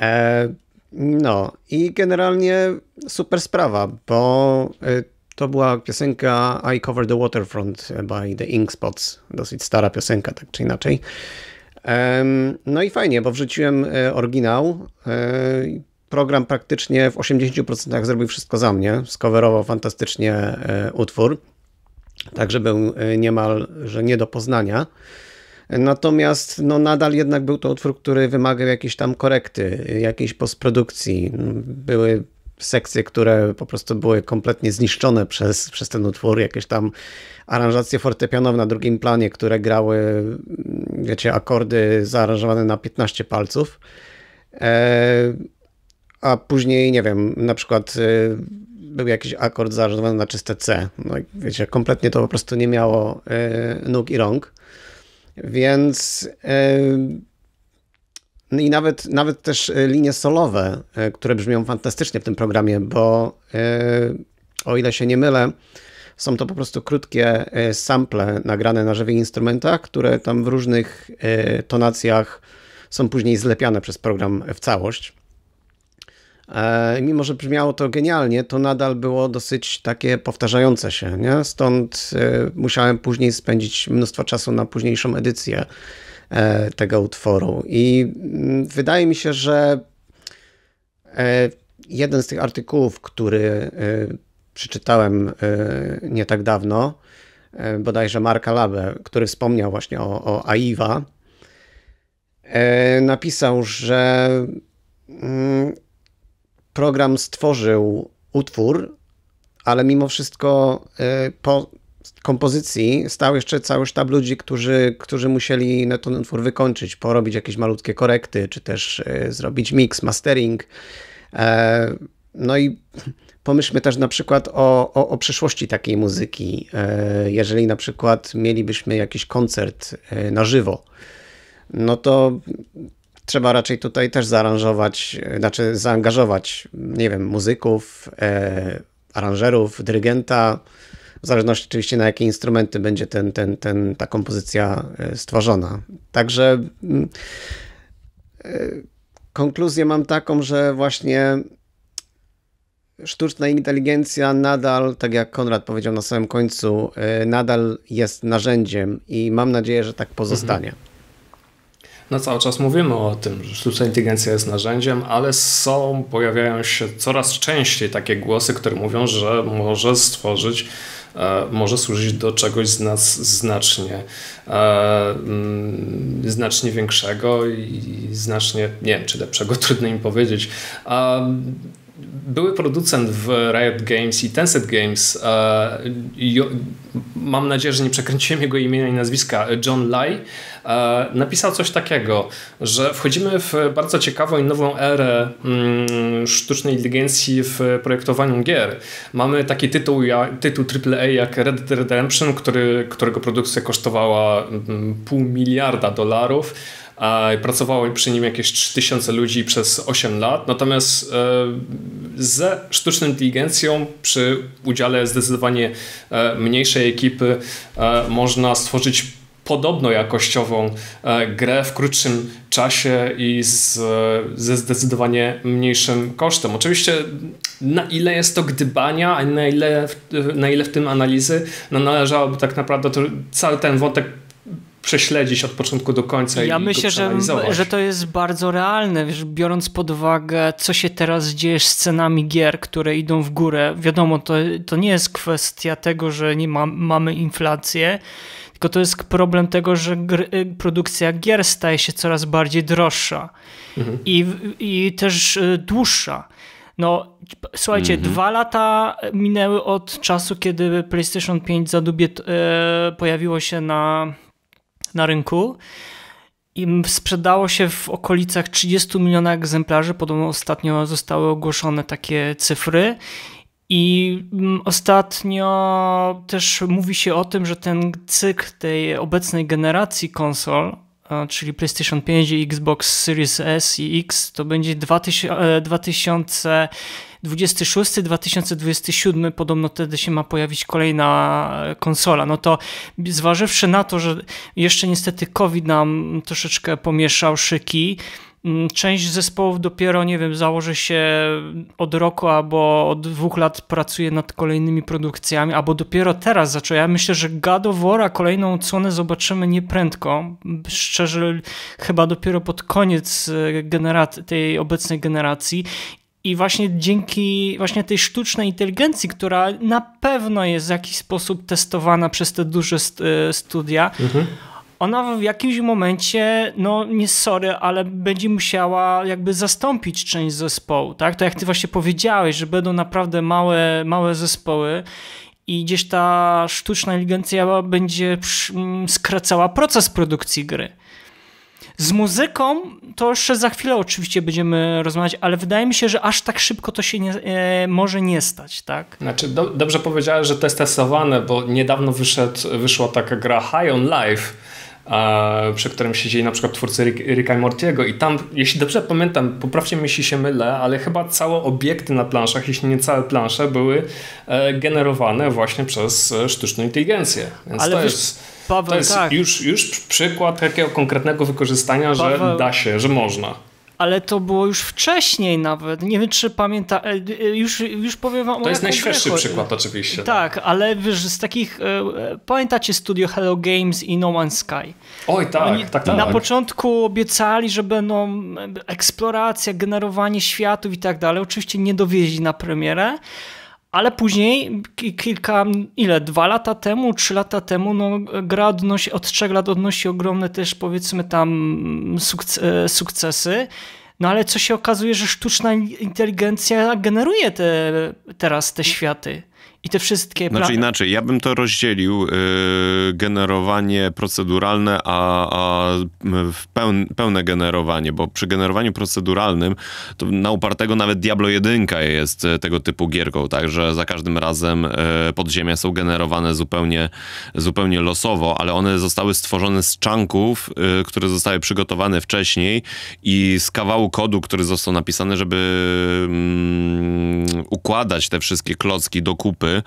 E, no i generalnie super sprawa, bo e, to była piosenka I Cover the Waterfront by the Ink Spots. Dosyć stara piosenka, tak czy inaczej. No i fajnie, bo wrzuciłem e, oryginał. Program praktycznie w 80% zrobił wszystko za mnie. Skowerował fantastycznie utwór. Także był niemal, że nie do poznania. Natomiast no, nadal jednak był to utwór, który wymagał jakiejś tam korekty, jakiejś postprodukcji. Były sekcje, które po prostu były kompletnie zniszczone przez, przez ten utwór, jakieś tam aranżacje fortepianowe na drugim planie, które grały, wiecie, akordy zaaranżowane na 15 palców. E, a później, nie wiem, na przykład e, był jakiś akord zaaranżowany na czyste C. No wiecie, kompletnie to po prostu nie miało e, nóg i rąk. Więc no i nawet, nawet też e, linie solowe, e, które brzmią fantastycznie w tym programie, bo e, o ile się nie mylę, są to po prostu krótkie sample nagrane na żywych instrumentach, które tam w różnych tonacjach są później zlepiane przez program w całość. E, mimo, że brzmiało to genialnie, to nadal było dosyć takie powtarzające się, nie? Stąd e, musiałem później spędzić mnóstwo czasu na późniejszą edycję e, tego utworu. I mm, wydaje mi się, że jeden z tych artykułów, który przeczytałem nie tak dawno, bodajże Marka Labe, który wspomniał właśnie o, o AIWA, napisał, że mm, program stworzył utwór, ale mimo wszystko y, po kompozycji stał jeszcze cały sztab ludzi, którzy, którzy musieli ten utwór wykończyć, porobić jakieś malutkie korekty, czy też y, zrobić mix, mastering. E, no i pomyślmy też na przykład o, o, o przyszłości takiej muzyki. E, jeżeli na przykład mielibyśmy jakiś koncert e, na żywo, no to trzeba raczej tutaj też zaaranżować, znaczy zaangażować, nie wiem, muzyków, e, aranżerów, dyrygenta, w zależności oczywiście na jakie instrumenty będzie ten, ten, ten, ta kompozycja e, stworzona. Także mm, e, konkluzję mam taką, że właśnie sztuczna inteligencja nadal, tak jak Konrad powiedział na samym końcu, e, nadal jest narzędziem i mam nadzieję, że tak pozostanie. Mhm. No cały czas mówimy o tym, że sztuczna inteligencja jest narzędziem, ale są, pojawiają się coraz częściej takie głosy, które mówią, że może stworzyć e, może służyć do czegoś z nas znacznie, e, mm, znacznie większego i znacznie, nie wiem czy lepszego, trudno im powiedzieć. Były producent w Riot Games i Tencent Games, e, mam nadzieję, że nie przekręciłem jego imienia i nazwiska, John Lai, napisał coś takiego, że wchodzimy w bardzo ciekawą i nową erę mm, sztucznej inteligencji w projektowaniu gier. Mamy taki tytuł, tytuł AAA jak Red Dead Redemption, który, którego produkcja kosztowała mm, pół miliarda dolarów Pracowało przy nim jakieś 3000 ludzi przez 8 lat, natomiast e, ze sztuczną inteligencją przy udziale zdecydowanie e, mniejszej ekipy e, można stworzyć podobno jakościową grę w krótszym czasie i z, ze zdecydowanie mniejszym kosztem. Oczywiście na ile jest to gdybania, a na ile, na ile w tym analizy, no należałoby tak naprawdę to, cały ten wątek prześledzić od początku do końca ja i myślę, że, że to jest bardzo realne, wiesz, biorąc pod uwagę, co się teraz dzieje z cenami gier, które idą w górę. Wiadomo, to, to nie jest kwestia tego, że nie ma, mamy inflację, tylko to jest problem tego, że y, produkcja gier staje się coraz bardziej droższa mhm. i, i też y, dłuższa. No, słuchajcie, -hmm. dwa lata minęły od czasu, kiedy PlayStation 5 zadubie e, pojawiło się na, na rynku i sprzedało się w okolicach 30 milionów egzemplarzy. Podobno ostatnio zostały ogłoszone takie cyfry. I mm, ostatnio też mówi się o tym, że ten cykl tej obecnej generacji konsol, czyli PlayStation 5 i Xbox Series S i X, to będzie 2026-2027, podobno wtedy się ma pojawić kolejna konsola. No to zważywszy na to, że jeszcze niestety COVID nam troszeczkę pomieszał szyki, część zespołów dopiero, nie wiem, założy się od roku albo od dwóch lat pracuje nad kolejnymi produkcjami, albo dopiero teraz zaczęła. Ja myślę, że God of War, kolejną odsłonę zobaczymy nieprędko. Szczerze, chyba dopiero pod koniec e, tej obecnej generacji. I właśnie dzięki właśnie tej sztucznej inteligencji, która na pewno jest w jakiś sposób testowana przez te duże e, studia, mhm ona w jakimś momencie, no nie sorry, ale będzie musiała jakby zastąpić część zespołu, tak? To jak ty właśnie powiedziałeś, że będą naprawdę małe, małe zespoły i gdzieś ta sztuczna inteligencja będzie mm, skracała proces produkcji gry. Z muzyką to jeszcze za chwilę oczywiście będziemy rozmawiać, ale wydaje mi się, że aż tak szybko to się nie, e, może nie stać, tak? Znaczy, do, dobrze powiedziałeś, że to jest testowane, bo niedawno wyszedł, wyszła taka gra High on Life, przy którym siedzieli na przykład twórcy Ricka i Mortiego i tam, jeśli dobrze pamiętam, poprawcie mnie jeśli się mylę, ale chyba całe obiekty na planszach, jeśli nie całe plansze, były e, generowane właśnie przez e, sztuczną inteligencję. Więc ale to wiesz, jest, Paweł, to jest tak. już, już przykład takiego konkretnego wykorzystania, Paweł, że da się, że można ale to było już wcześniej nawet. Nie wiem, czy pamięta. E, e, już, już powiem wam To jest najświeższy przykład, oczywiście. Tak, tak, ale wiesz, z takich. E, pamiętacie studio Hello Games i No Man's Sky? Oj, tak, Oni tak, tak. Na początku obiecali, że będą eksploracja, generowanie światów i tak dalej. Oczywiście nie dowieźli na premierę. Ale później, kilka, ile, dwa lata temu, trzy lata temu, no, gra odnosi, od trzech lat odnosi ogromne też, powiedzmy tam, sukce, sukcesy. No ale co się okazuje, że sztuczna inteligencja generuje te, teraz te światy. I te wszystkie... Znaczy inaczej, ja bym to rozdzielił, yy, generowanie proceduralne, a, a pełne, pełne generowanie, bo przy generowaniu proceduralnym to na upartego nawet Diablo 1 jest e, tego typu gierką, także za każdym razem yy, podziemia są generowane zupełnie, zupełnie losowo, ale one zostały stworzone z czanków, yy, które zostały przygotowane wcześniej i z kawału kodu, który został napisany, żeby mm, układać te wszystkie klocki do kupy, E,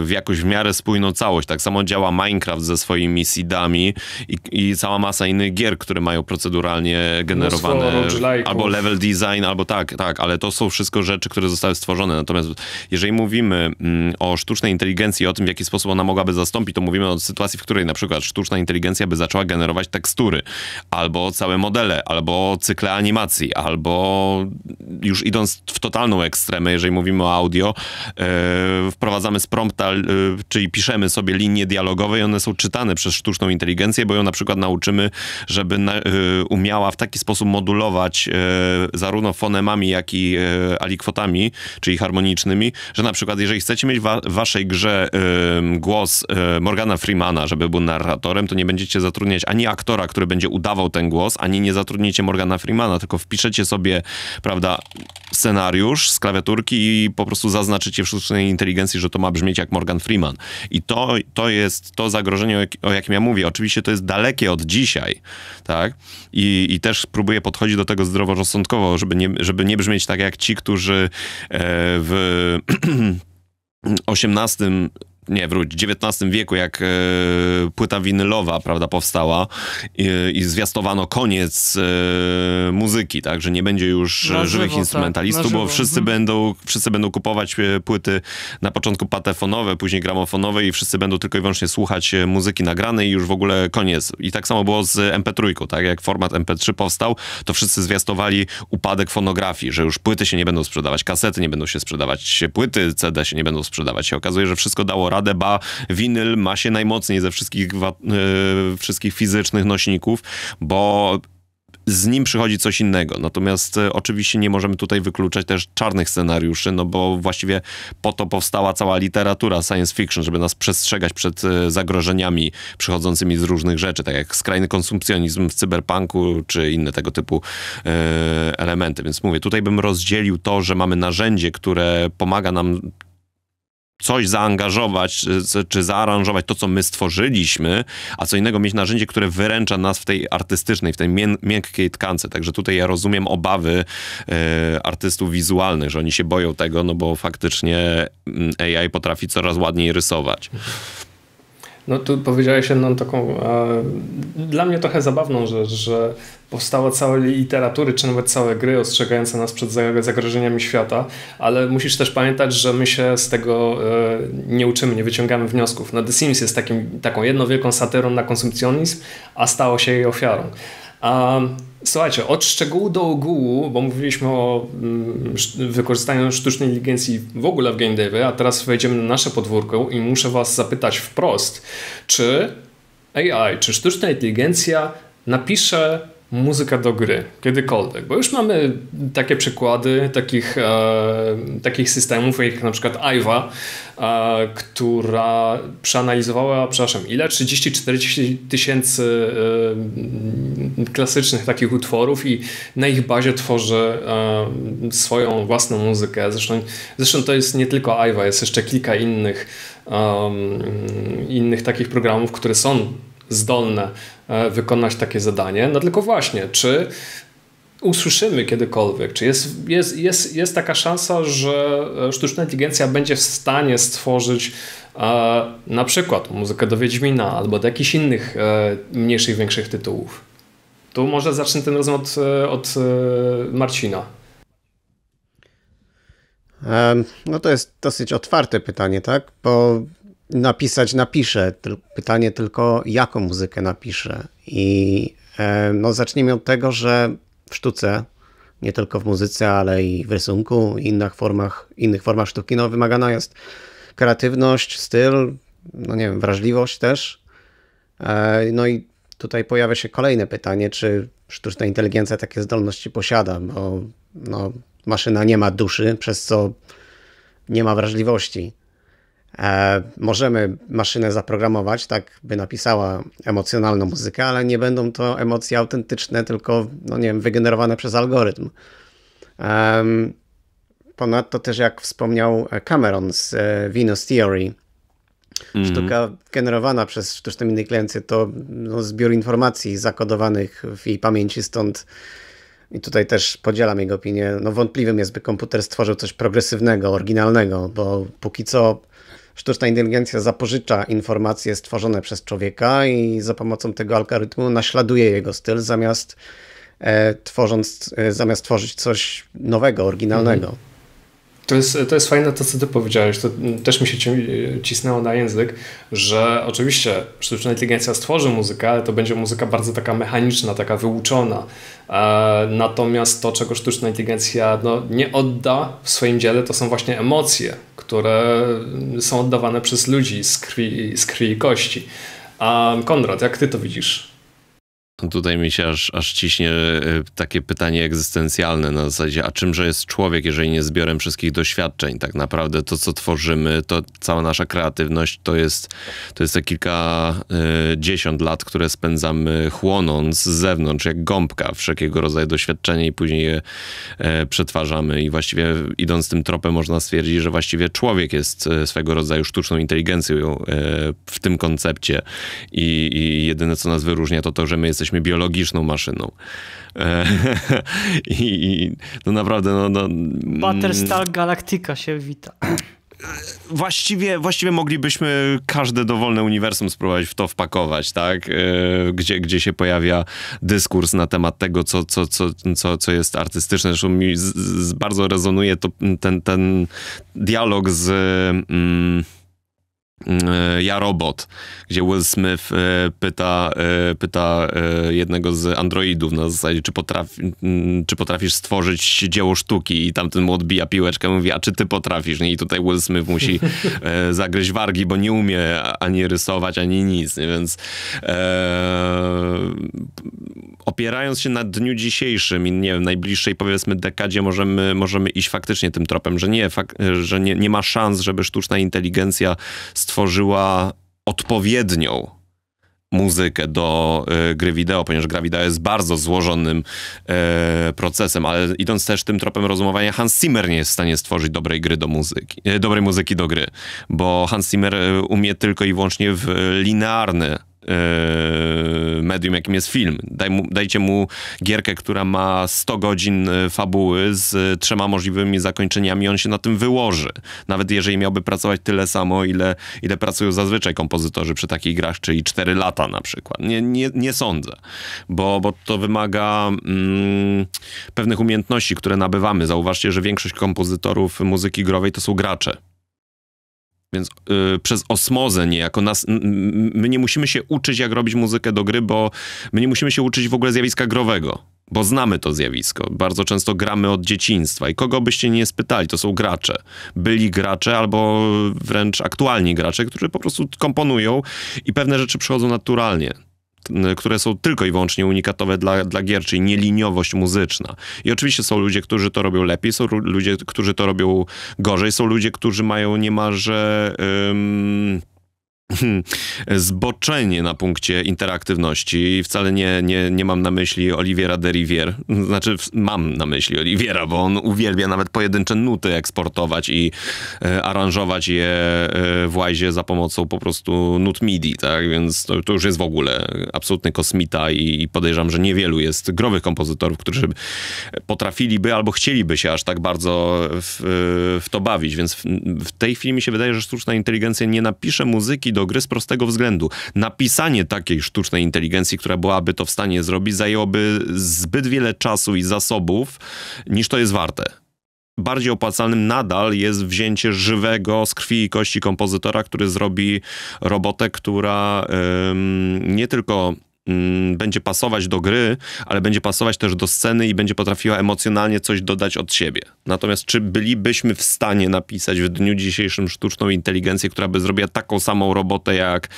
w jakąś w miarę spójną całość. Tak samo działa Minecraft ze swoimi seedami i, i cała masa innych gier, które mają proceduralnie generowane albo level design, albo tak, tak, ale to są wszystko rzeczy, które zostały stworzone. Natomiast jeżeli mówimy mm, o sztucznej inteligencji i o tym, w jaki sposób ona mogłaby zastąpić, to mówimy o sytuacji, w której na przykład sztuczna inteligencja by zaczęła generować tekstury, albo całe modele, albo cykle animacji, albo już idąc w totalną ekstremę, jeżeli mówimy o audio, yy, wprowadzamy z prompta, y, czyli piszemy sobie linie dialogowe i one są czytane przez sztuczną inteligencję, bo ją na przykład nauczymy, żeby y, umiała w taki sposób modulować zarówno fonemami, jak i alikwotami, czyli harmonicznymi, że na przykład jeżeli chcecie mieć w waszej grze głos Morgana Freemana, żeby był narratorem, to nie będziecie zatrudniać ani aktora, który będzie udawał ten głos, ani nie zatrudnicie Morgana Freemana, tylko wpiszecie sobie, prawda, scenariusz z klawiaturki i po prostu zaznaczycie w sztucznej inteligencji, że to ma brzmieć jak Morgan Freeman. I to, to jest to zagrożenie, o jakim ja mówię. Oczywiście to jest dalekie od dzisiaj, tak? I, i też próbuję podchodzić do tego zdroworozsądkowo, żeby nie, żeby nie brzmieć tak jak ci, którzy e, w XVIII nie wróć, XIX wieku, jak e, płyta winylowa, prawda, powstała i, i zwiastowano koniec e, muzyki, tak, że nie będzie już Na żywych żywo, tak, instrumentalistów, na bo żywo, wszyscy mhm. będą, wszyscy będą kupować e, płyty na początku patefonowe, później gramofonowe i wszyscy będą tylko i wyłącznie słuchać muzyki nagranej i już w ogóle koniec. I tak samo było z MP3, tak, jak format MP3 powstał, to wszyscy zwiastowali upadek fonografii, że już płyty się nie będą sprzedawać, kasety nie będą się sprzedawać, płyty CD się nie będą sprzedawać. Się okazuje, że wszystko dało radę, ba winyl ma się najmocniej ze wszystkich, e, wszystkich fizycznych nośników, bo z nim przychodzi coś innego. Natomiast e, oczywiście nie możemy tutaj wykluczać też czarnych scenariuszy, no bo właściwie po to powstała cała literatura science fiction, żeby nas przestrzegać przed e, zagrożeniami przychodzącymi z różnych rzeczy, tak jak skrajny konsumpcjonizm w cyberpunku, czy inne tego typu elementy. Więc mówię, tutaj bym rozdzielił to, że mamy narzędzie, które pomaga nam coś zaangażować, czy- zaaranżować to, co my stworzyliśmy, a co innego mieć narzędzie, które wyręcza nas w tej artystycznej, w tej mię- miękkiej tkance. Także tutaj ja rozumiem obawy e, artystów wizualnych, że oni się boją tego, no bo faktycznie mm, AI potrafi coraz ładniej rysować. No tu powiedziałeś jedną taką, e, dla mnie trochę zabawną rzecz, że powstały całe literatury, czy nawet całe gry ostrzegające nas przed za- zagrożeniami świata, ale musisz też pamiętać, że my się z tego e, nie uczymy, nie wyciągamy wniosków. No The Sims jest takim, taką jedną wielką satyrą na konsumpcjonizm, a stało się jej ofiarą. A, słuchajcie, od szczegółu do ogółu, bo mówiliśmy o mm, wykorzystaniu sztucznej inteligencji w ogóle w game devie, a teraz wejdziemy na nasze podwórko i muszę was zapytać wprost, czy AI, czy sztuczna inteligencja napisze muzykę do gry kiedykolwiek, bo już mamy takie przykłady takich, e, takich systemów, jak na przykład Aiva, e, która przeanalizowała, przepraszam, ile? 30-40 tysięcy e, klasycznych takich utworów i na ich bazie tworzy e, swoją własną muzykę. Zresztą, zresztą to jest nie tylko Aiva, jest jeszcze kilka innych, um, innych takich programów, które są zdolne e, wykonać takie zadanie. No tylko właśnie, czy usłyszymy kiedykolwiek, czy jest, jest, jest, jest taka szansa, że e, sztuczna inteligencja będzie w stanie stworzyć e, na przykład muzykę do Wiedźmina albo do jakichś innych e, mniejszych, większych tytułów. Tu może zacznę ten rozmowę od, e, od e, Marcina. No to jest dosyć otwarte pytanie, tak? Bo napisać napiszę. Pytanie tylko, jaką muzykę napiszę. I em, no zacznijmy od tego, że w sztuce, nie tylko w muzyce, ale i w rysunku, innych formach, innych formach sztuki, no wymagana jest kreatywność, styl, no nie wiem, wrażliwość też. E, No i tutaj pojawia się kolejne pytanie, czy sztuczna inteligencja takie zdolności posiada, bo no, maszyna nie ma duszy, przez co nie ma wrażliwości. E, możemy maszynę zaprogramować, tak by napisała emocjonalną muzykę, ale nie będą to emocje autentyczne, tylko no nie wiem, wygenerowane przez algorytm. Ponadto też jak wspomniał Cameron z e, Venus Theory, Sztuka generowana przez sztuczną inteligencję to no, zbiór informacji zakodowanych w jej pamięci, stąd i tutaj też podzielam jego opinię. No wątpliwym jest, by komputer stworzył coś progresywnego, oryginalnego, bo póki co sztuczna inteligencja zapożycza informacje stworzone przez człowieka i za pomocą tego algorytmu naśladuje jego styl, zamiast e, tworząc, e, zamiast tworzyć coś nowego, oryginalnego. To jest, to jest fajne to, co ty powiedziałeś. To też mi się ci- cisnęło na język, że oczywiście sztuczna inteligencja stworzy muzykę, ale to będzie muzyka bardzo taka mechaniczna, taka wyuczona. E, natomiast to, czego sztuczna inteligencja no, nie odda w swoim dziele, to są właśnie emocje, które są oddawane przez ludzi z krwi, z krwi i kości. A Konrad, jak ty to widzisz? Tutaj mi się aż, aż ciśnie e, takie pytanie egzystencjalne na zasadzie, a czymże jest człowiek, jeżeli nie zbiorem wszystkich doświadczeń? Tak naprawdę to, co tworzymy, to cała nasza kreatywność, to jest, to jest te kilka e, lat, które spędzamy chłonąc z zewnątrz, jak gąbka, wszelkiego rodzaju doświadczenie i później je e, przetwarzamy. I właściwie idąc tym tropem można stwierdzić, że właściwie człowiek jest swego rodzaju sztuczną inteligencją w tym koncepcie. I, I jedyne, co nas wyróżnia, to to, że my jesteśmy biologiczną maszyną. E, I, i no naprawdę, no... no Battlestar Galactica się wita. właściwie, właściwie moglibyśmy każde dowolne uniwersum spróbować w to wpakować, tak? Gdzie, gdzie się pojawia dyskurs na temat tego, co, co, co, co, co jest artystyczne. Zresztą mi z, z bardzo rezonuje to, ten, ten dialog z... Mm, E, ja Robot, gdzie Will Smith e, pyta, e, pyta jednego z androidów na zasadzie, czy, potrafi, czy potrafisz stworzyć dzieło sztuki i tamten mu odbija piłeczkę mówi, a czy ty potrafisz? I tutaj Will Smith musi zagryźć wargi, bo nie umie ani rysować, ani nic, nie? więc e, opierając się na dniu dzisiejszym i nie wiem, najbliższej powiedzmy dekadzie możemy, możemy iść faktycznie tym tropem, że nie, że nie, nie ma szans, żeby sztuczna inteligencja stworzyła odpowiednią muzykę do y, gry wideo, ponieważ gra wideo jest bardzo złożonym y, procesem, ale idąc też tym tropem rozumowania, Hans Zimmer nie jest w stanie stworzyć dobrej gry do muzyki, y, dobrej muzyki do gry, bo Hans Zimmer umie tylko i wyłącznie w linearny E, medium, jakim jest film. Daj mu, dajcie mu gierkę, która ma 100 godzin e, fabuły z trzema możliwymi zakończeniami, on się na tym wyłoży. Nawet jeżeli miałby pracować tyle samo, ile, ile pracują zazwyczaj kompozytorzy przy takich grach, czyli 4 lata na przykład. Nie, nie, nie sądzę, bo, bo to wymaga mm, pewnych umiejętności, które nabywamy. Zauważcie, że większość kompozytorów muzyki growej to są gracze. Więc yy, przez osmozę niejako nas, my nie musimy się uczyć, jak robić muzykę do gry, bo my nie musimy się uczyć w ogóle zjawiska growego, bo znamy to zjawisko. Bardzo często gramy od dzieciństwa i kogo byście nie spytali, to są gracze. Byli gracze albo wręcz aktualni gracze, którzy po prostu komponują i pewne rzeczy przychodzą naturalnie które są tylko i wyłącznie unikatowe dla, dla gier, czyli nieliniowość muzyczna. I oczywiście są ludzie, którzy to robią lepiej, są ludzie, którzy to robią gorzej, są ludzie, którzy mają niemalże... Um, zboczenie na punkcie interaktywności wcale nie, nie, nie mam na myśli Oliviera de Rivière. Znaczy mam na myśli Oliviera, bo on uwielbia nawet pojedyncze nuty eksportować i e, aranżować je e, w Wise za pomocą po prostu nut MIDI, tak? Więc to, to już jest w ogóle absolutny kosmita i, i podejrzewam, że niewielu jest growych kompozytorów, którzy potrafiliby albo chcieliby się aż tak bardzo w, w to bawić. Więc w, w tej chwili mi się wydaje, że sztuczna inteligencja nie napisze muzyki do gry z prostego względu. Napisanie takiej sztucznej inteligencji, która byłaby to w stanie zrobić, zajęłoby zbyt wiele czasu i zasobów, niż to jest warte bardziej opłacalnym nadal jest wzięcie żywego z krwi i kości kompozytora, który zrobi robotę, która ym, nie tylko będzie pasować do gry, ale będzie pasować też do sceny i będzie potrafiła emocjonalnie coś dodać od siebie. Natomiast czy bylibyśmy w stanie napisać w dniu dzisiejszym sztuczną inteligencję, która by zrobiła taką samą robotę jak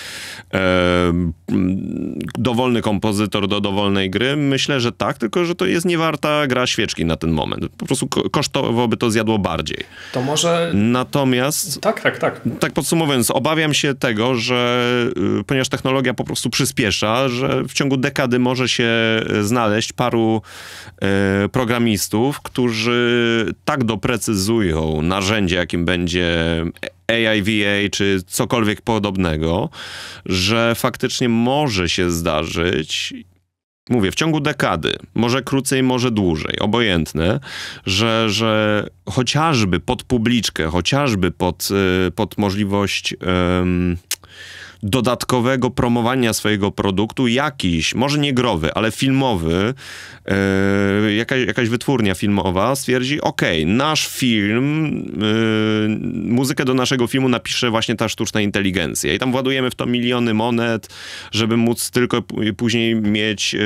e, dowolny kompozytor do dowolnej gry? Myślę, że tak, tylko że to jest niewarta gra świeczki na ten moment. Po prostu kosztowo by to zjadło bardziej. To może... Natomiast... Tak, tak, tak. Tak podsumowując, obawiam się tego, że y, ponieważ technologia po prostu przyspiesza, że w ciągu dekady może się e, znaleźć paru e, programistów, którzy tak doprecyzują narzędzie, jakim będzie AIVA czy cokolwiek podobnego, że faktycznie może się zdarzyć, mówię, w ciągu dekady, może krócej, może dłużej, obojętne, że, że chociażby pod publiczkę, chociażby pod, e, pod możliwość. Dodatkowego promowania swojego produktu jakiś, może nie growy, ale filmowy, yy, jakaś, jakaś wytwórnia filmowa stwierdzi, ok, nasz film, yy, muzykę do naszego filmu napisze właśnie ta sztuczna inteligencja. I tam władujemy w to miliony monet, żeby móc tylko później mieć yy,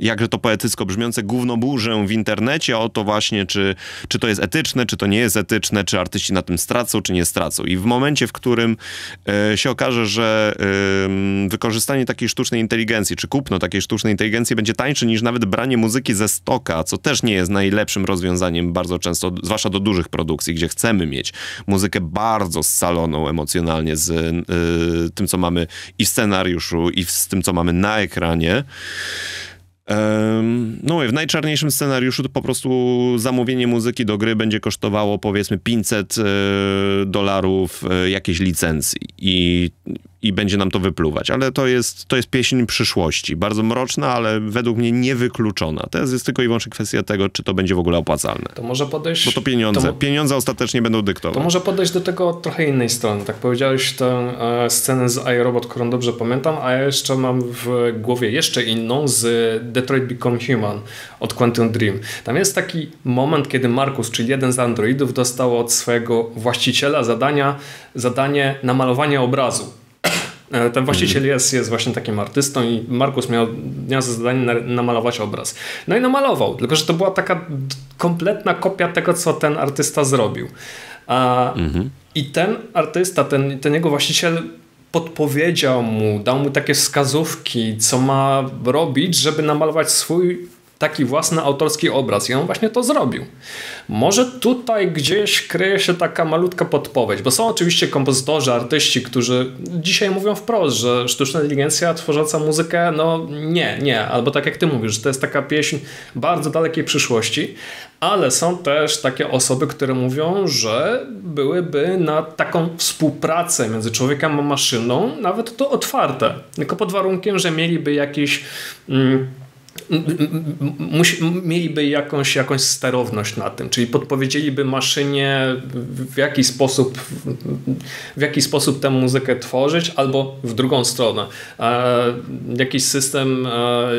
jakże to poetycko brzmiące gównoburzę w internecie o to właśnie, czy, czy to jest etyczne, czy to nie jest etyczne, czy artyści na tym stracą, czy nie stracą. I w momencie, w którym E, się okaże, że wykorzystanie takiej sztucznej inteligencji, czy kupno takiej sztucznej inteligencji będzie tańsze niż nawet branie muzyki ze stoka, co też nie jest najlepszym rozwiązaniem bardzo często, zwłaszcza do dużych produkcji, gdzie chcemy mieć muzykę bardzo scaloną emocjonalnie z y, tym, co mamy i w scenariuszu, i z tym, co mamy na ekranie. No w najczarniejszym scenariuszu to po prostu zamówienie muzyki do gry będzie kosztowało powiedzmy 500 e, dolarów e, jakiejś licencji. I i będzie nam to wypluwać. Ale to jest, to jest pieśń przyszłości. Bardzo mroczna, ale według mnie niewykluczona. Teraz jest tylko i wyłącznie kwestia tego, czy to będzie w ogóle opłacalne. To może podejść... Bo to pieniądze. To, pieniądze ostatecznie będą dyktować. To może podejść do tego od trochę innej strony. Tak powiedziałeś tę e, scenę z iRobot, którą dobrze pamiętam, a ja jeszcze mam w głowie jeszcze inną z Detroit Become Human od Quantum Dream. Tam jest taki moment, kiedy Markus, czyli jeden z androidów, dostał od swojego właściciela zadania, zadanie namalowania obrazu. E, ten właściciel jest, jest właśnie takim artystą i Markus miał, miał za zadanie namalować obraz. No i namalował, tylko że to była taka kompletna kopia tego, co ten artysta zrobił. A, mhm. I ten artysta, ten, ten jego właściciel podpowiedział mu, dał mu takie wskazówki, co ma robić, żeby namalować swój taki własny autorski obraz i on właśnie to zrobił. Może tutaj gdzieś kryje się taka malutka podpowiedź, bo są oczywiście kompozytorzy, artyści, którzy dzisiaj mówią wprost, że sztuczna inteligencja tworząca muzykę, no nie, nie, albo tak jak ty mówisz, że to jest taka pieśń bardzo dalekiej przyszłości, ale są też takie osoby, które mówią, że byłyby na taką współpracę między człowiekiem a maszyną nawet to otwarte, tylko pod warunkiem, że mieliby jakiś mm, mieliby jakąś, jakąś sterowność na tym, czyli podpowiedzieliby maszynie w jaki sposób w jaki sposób tę muzykę tworzyć, albo w drugą stronę. Jakiś system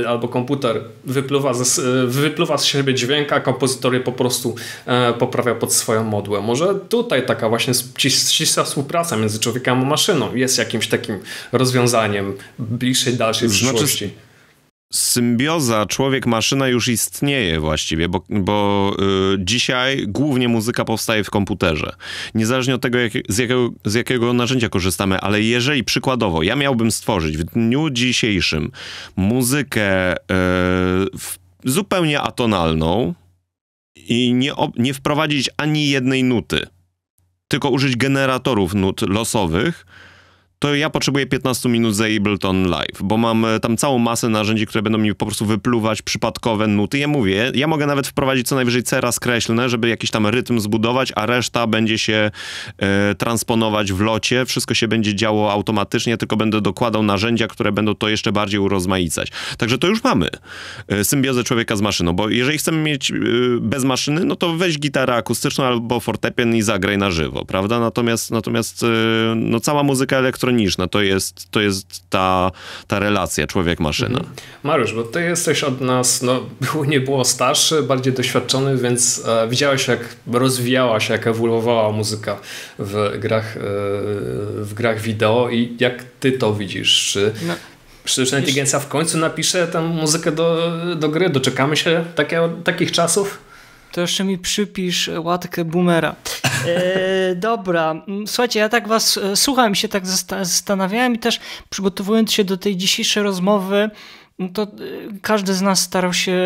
albo komputer wypluwa z, wypluwa z siebie dźwięk, a kompozytor je po prostu e, poprawia pod swoją modłę. Może tutaj taka właśnie ścisła współpraca między człowiekiem a maszyną jest jakimś takim rozwiązaniem bliższej, dalszej znaczy, przyszłości symbioza człowiek-maszyna już istnieje właściwie, bo, bo y, dzisiaj głównie muzyka powstaje w komputerze. Niezależnie od tego, jak, z, jakiego, z jakiego narzędzia korzystamy, ale jeżeli przykładowo ja miałbym stworzyć w dniu dzisiejszym muzykę y, zupełnie atonalną i nie, nie wprowadzić ani jednej nuty, tylko użyć generatorów nut losowych, to ja potrzebuję 15 minut z Ableton Live, bo mam e, tam całą masę narzędzi, które będą mi po prostu wypluwać przypadkowe nuty. Ja mówię, ja mogę nawet wprowadzić co najwyżej cera skreślne, żeby jakiś tam rytm zbudować, a reszta będzie się e, transponować w locie. Wszystko się będzie działo automatycznie, tylko będę dokładał narzędzia, które będą to jeszcze bardziej urozmaicać. Także to już mamy. E, symbiozę człowieka z maszyną, bo jeżeli chcemy mieć e, bez maszyny, no to weź gitarę akustyczną albo fortepian i zagraj na żywo, prawda? Natomiast, natomiast e, no cała muzyka elektroniczna elektroniczna. To jest, to jest ta, ta relacja człowiek-maszyna. Mhm. Mariusz, bo ty jesteś od nas, no było nie było starszy, bardziej doświadczony, więc e, widziałeś jak rozwijała się, jak ewoluowała muzyka w grach, e, w grach wideo i jak ty to widzisz? Czy no. sztuczna inteligencja w końcu napisze tę muzykę do, do gry? Doczekamy się takie, takich czasów? To jeszcze mi przypisz łatkę boomera. E, dobra, słuchajcie, ja tak was e, słuchałem się tak zastanawiałem i też przygotowując się do tej dzisiejszej rozmowy, no to e, każdy z nas starał się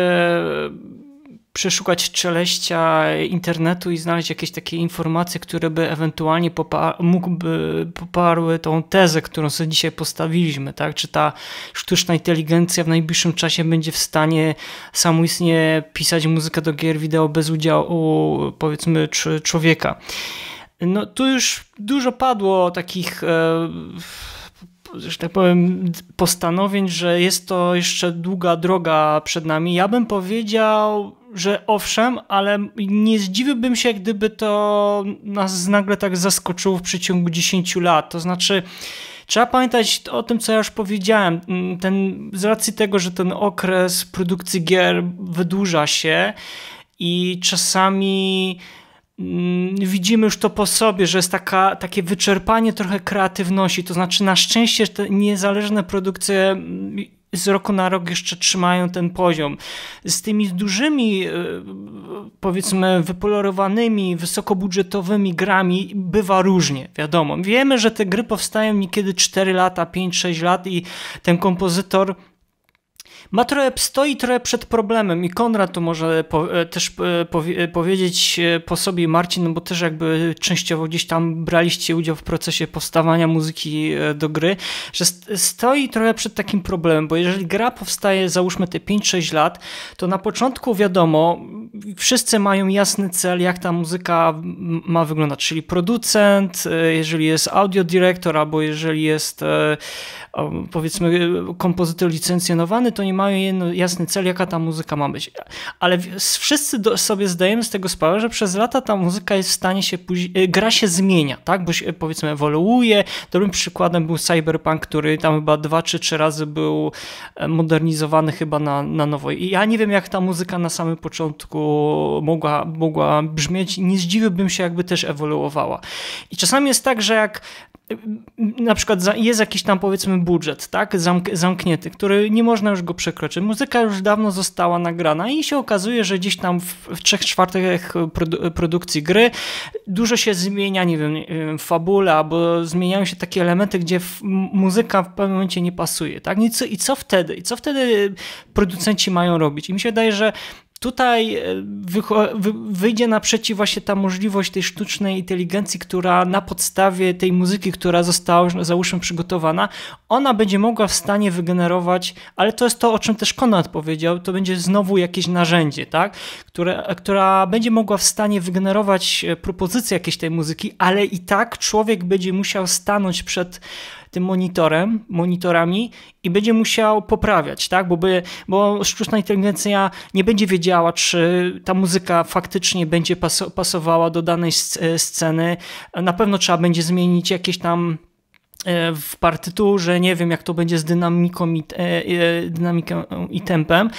przeszukać czeleścia internetu i znaleźć jakieś takie informacje, które by ewentualnie popar mógłby poparły tą tezę, którą sobie dzisiaj postawiliśmy, tak? Czy ta sztuczna inteligencja w najbliższym czasie będzie w stanie samoistnie pisać muzykę do gier wideo bez udziału powiedzmy człowieka. No tu już dużo padło takich e, że tak powiem, postanowień, że jest to jeszcze długa droga przed nami. Ja bym powiedział, że owszem, ale nie zdziwiłbym się, gdyby to nas nagle tak zaskoczyło w przeciągu 10 lat. To znaczy, trzeba pamiętać o tym, co ja już powiedziałem. Ten, z racji tego, że ten okres produkcji gier wydłuża się i czasami widzimy już to po sobie, że jest taka, takie wyczerpanie trochę kreatywności. To znaczy, na szczęście te niezależne produkcje z roku na rok jeszcze trzymają ten poziom. Z tymi dużymi, e, powiedzmy, wypolarowanymi, wysokobudżetowymi grami bywa różnie, wiadomo. Wiemy, że te gry powstają niekiedy 4 lata, 5-6 lat i ten kompozytor ma trochę, stoi trochę przed problemem i Konrad to może po, e, też e, powie, powiedzieć po sobie Marcin, no bo też jakby częściowo gdzieś tam braliście udział w procesie powstawania muzyki do gry, że stoi trochę przed takim problemem, bo jeżeli gra powstaje załóżmy te 5-6 lat, to na początku wiadomo, wszyscy mają jasny cel, jak ta muzyka ma wyglądać, czyli producent, jeżeli jest audio director, albo jeżeli jest powiedzmy kompozytor licencjonowany, to nie mają jasny cel, jaka ta muzyka ma być. Ale wszyscy sobie zdajemy z tego sprawę, że przez lata ta muzyka jest w stanie się później, e, gra się zmienia, tak, bo się powiedzmy ewoluuje. Dobrym przykładem był Cyberpunk, który tam chyba dwa czy trzy razy był e, modernizowany chyba na, na nowo. I ja nie wiem, jak ta muzyka na samym początku mogła, mogła brzmieć. Nie zdziwiłbym się, jakby też ewoluowała. I czasami jest tak, że jak na przykład jest jakiś tam powiedzmy budżet, tak, Zamk zamknięty, który nie można już go przekroczyć. Muzyka już dawno została nagrana i się okazuje, że gdzieś tam w, trzech czwartych produ produkcji gry dużo się zmienia, nie wiem, w fabule, albo zmieniają się takie elementy, gdzie muzyka w pewnym momencie nie pasuje, tak, I co, i co wtedy? I co wtedy producenci mają robić? I mi się wydaje, że tutaj e, wyjdzie naprzeciw właśnie ta możliwość tej sztucznej inteligencji, która na podstawie tej muzyki, która została załóżmy przygotowana, ona będzie mogła w stanie wygenerować, ale to jest to, o czym też Konrad powiedział, to będzie znowu jakieś narzędzie, tak? Które, która będzie mogła w stanie wygenerować e, propozycję jakiejś tej muzyki, ale i tak człowiek będzie musiał stanąć przed tym monitorem, monitorami i będzie musiał poprawiać, tak? Bo, by, bo sztuczna inteligencja nie będzie wiedziała, czy ta muzyka faktycznie będzie pasowała do danej sceny. Na pewno trzeba będzie zmienić jakieś tam e, w partyturze, nie wiem jak to będzie z dynamiką i, e, e, dynamiką i tempem,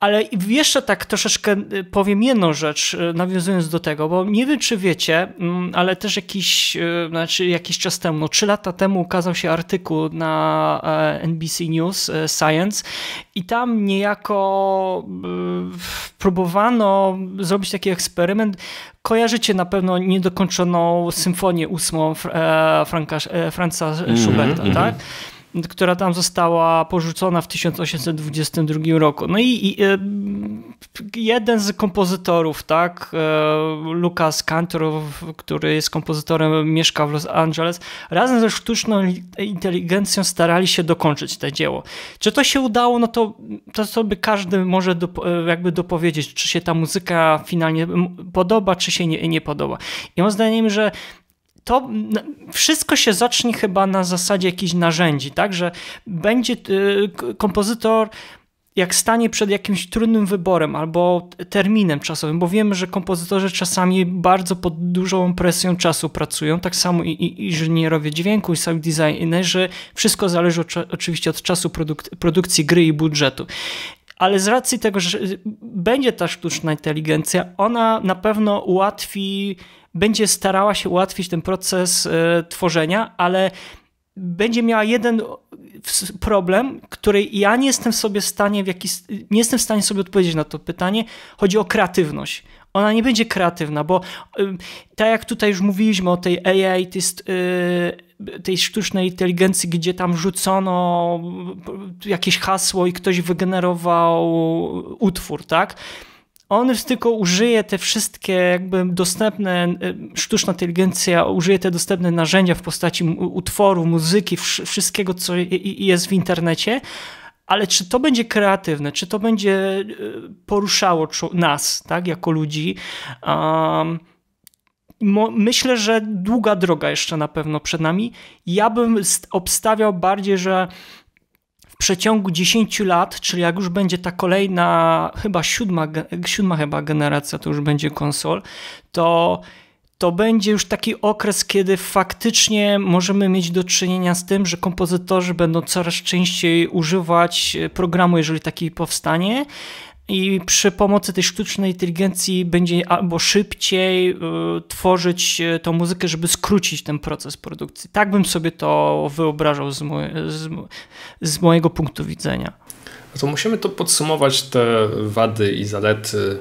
ale jeszcze tak troszeczkę y, powiem jedną rzecz, y, nawiązując do tego, bo nie wiem, czy wiecie, mm, ale też jakiś, y, znaczy jakiś czas temu, no trzy lata temu ukazał się artykuł na e, NBC News e, Science i tam niejako próbowano zrobić taki eksperyment. Kojarzycie na pewno niedokończoną symfonię ósmą e, Franka, Franza Schuberta, mm -hmm, tak? Mm -hmm która tam została porzucona w 1822 roku. No i, i e, jeden z kompozytorów, tak, e, Lucas Cantor, który jest kompozytorem, mieszka w Los Angeles, razem ze sztuczną inteligencją starali się dokończyć to dzieło. Czy to się udało, no to, to sobie każdy może do, e, jakby dopowiedzieć, czy się ta muzyka finalnie podoba, czy się nie, nie podoba. I mam zdaniem, że to wszystko się zacznie chyba na zasadzie jakichś narzędzi, tak, że będzie y, kompozytor jak stanie przed jakimś trudnym wyborem albo terminem czasowym, bo wiemy, że kompozytorzy czasami bardzo pod dużą presją czasu pracują, tak samo i, i inżynierowie dźwięku i sound designerzy, wszystko zależy oczywiście od czasu produk produkcji gry i budżetu. Ale z racji tego, że będzie ta sztuczna inteligencja, ona na pewno ułatwi będzie starała się ułatwić ten proces e, tworzenia, ale będzie miała jeden problem, który ja nie jestem sobie w stanie w nie jestem w stanie sobie odpowiedzieć na to pytanie. Chodzi o kreatywność. Ona nie będzie kreatywna, bo tak jak tutaj już mówiliśmy o tej AI, e, tej sztucznej inteligencji, gdzie tam rzucono jakieś hasło i ktoś wygenerował utwór, tak? On tylko użyje te wszystkie jakby dostępne, e, sztuczna inteligencja użyje te dostępne narzędzia w postaci utworu, muzyki, wszystkiego, co jest w internecie, ale czy to będzie kreatywne, czy to będzie e, poruszało nas, tak, jako ludzi, um, myślę, że długa droga jeszcze na pewno przed nami. Ja bym obstawiał bardziej, że przeciągu 10 lat, czyli jak już będzie ta kolejna, chyba siódma, siódma chyba generacja, to już będzie konsol, to to będzie już taki okres, kiedy faktycznie możemy mieć do czynienia z tym, że kompozytorzy będą coraz częściej używać programu, jeżeli taki powstanie, i przy pomocy tej sztucznej inteligencji będzie albo szybciej y, tworzyć y, tą muzykę, żeby skrócić ten proces produkcji. Tak bym sobie to wyobrażał z, z, z mojego punktu widzenia. To musimy to podsumować te wady i zalety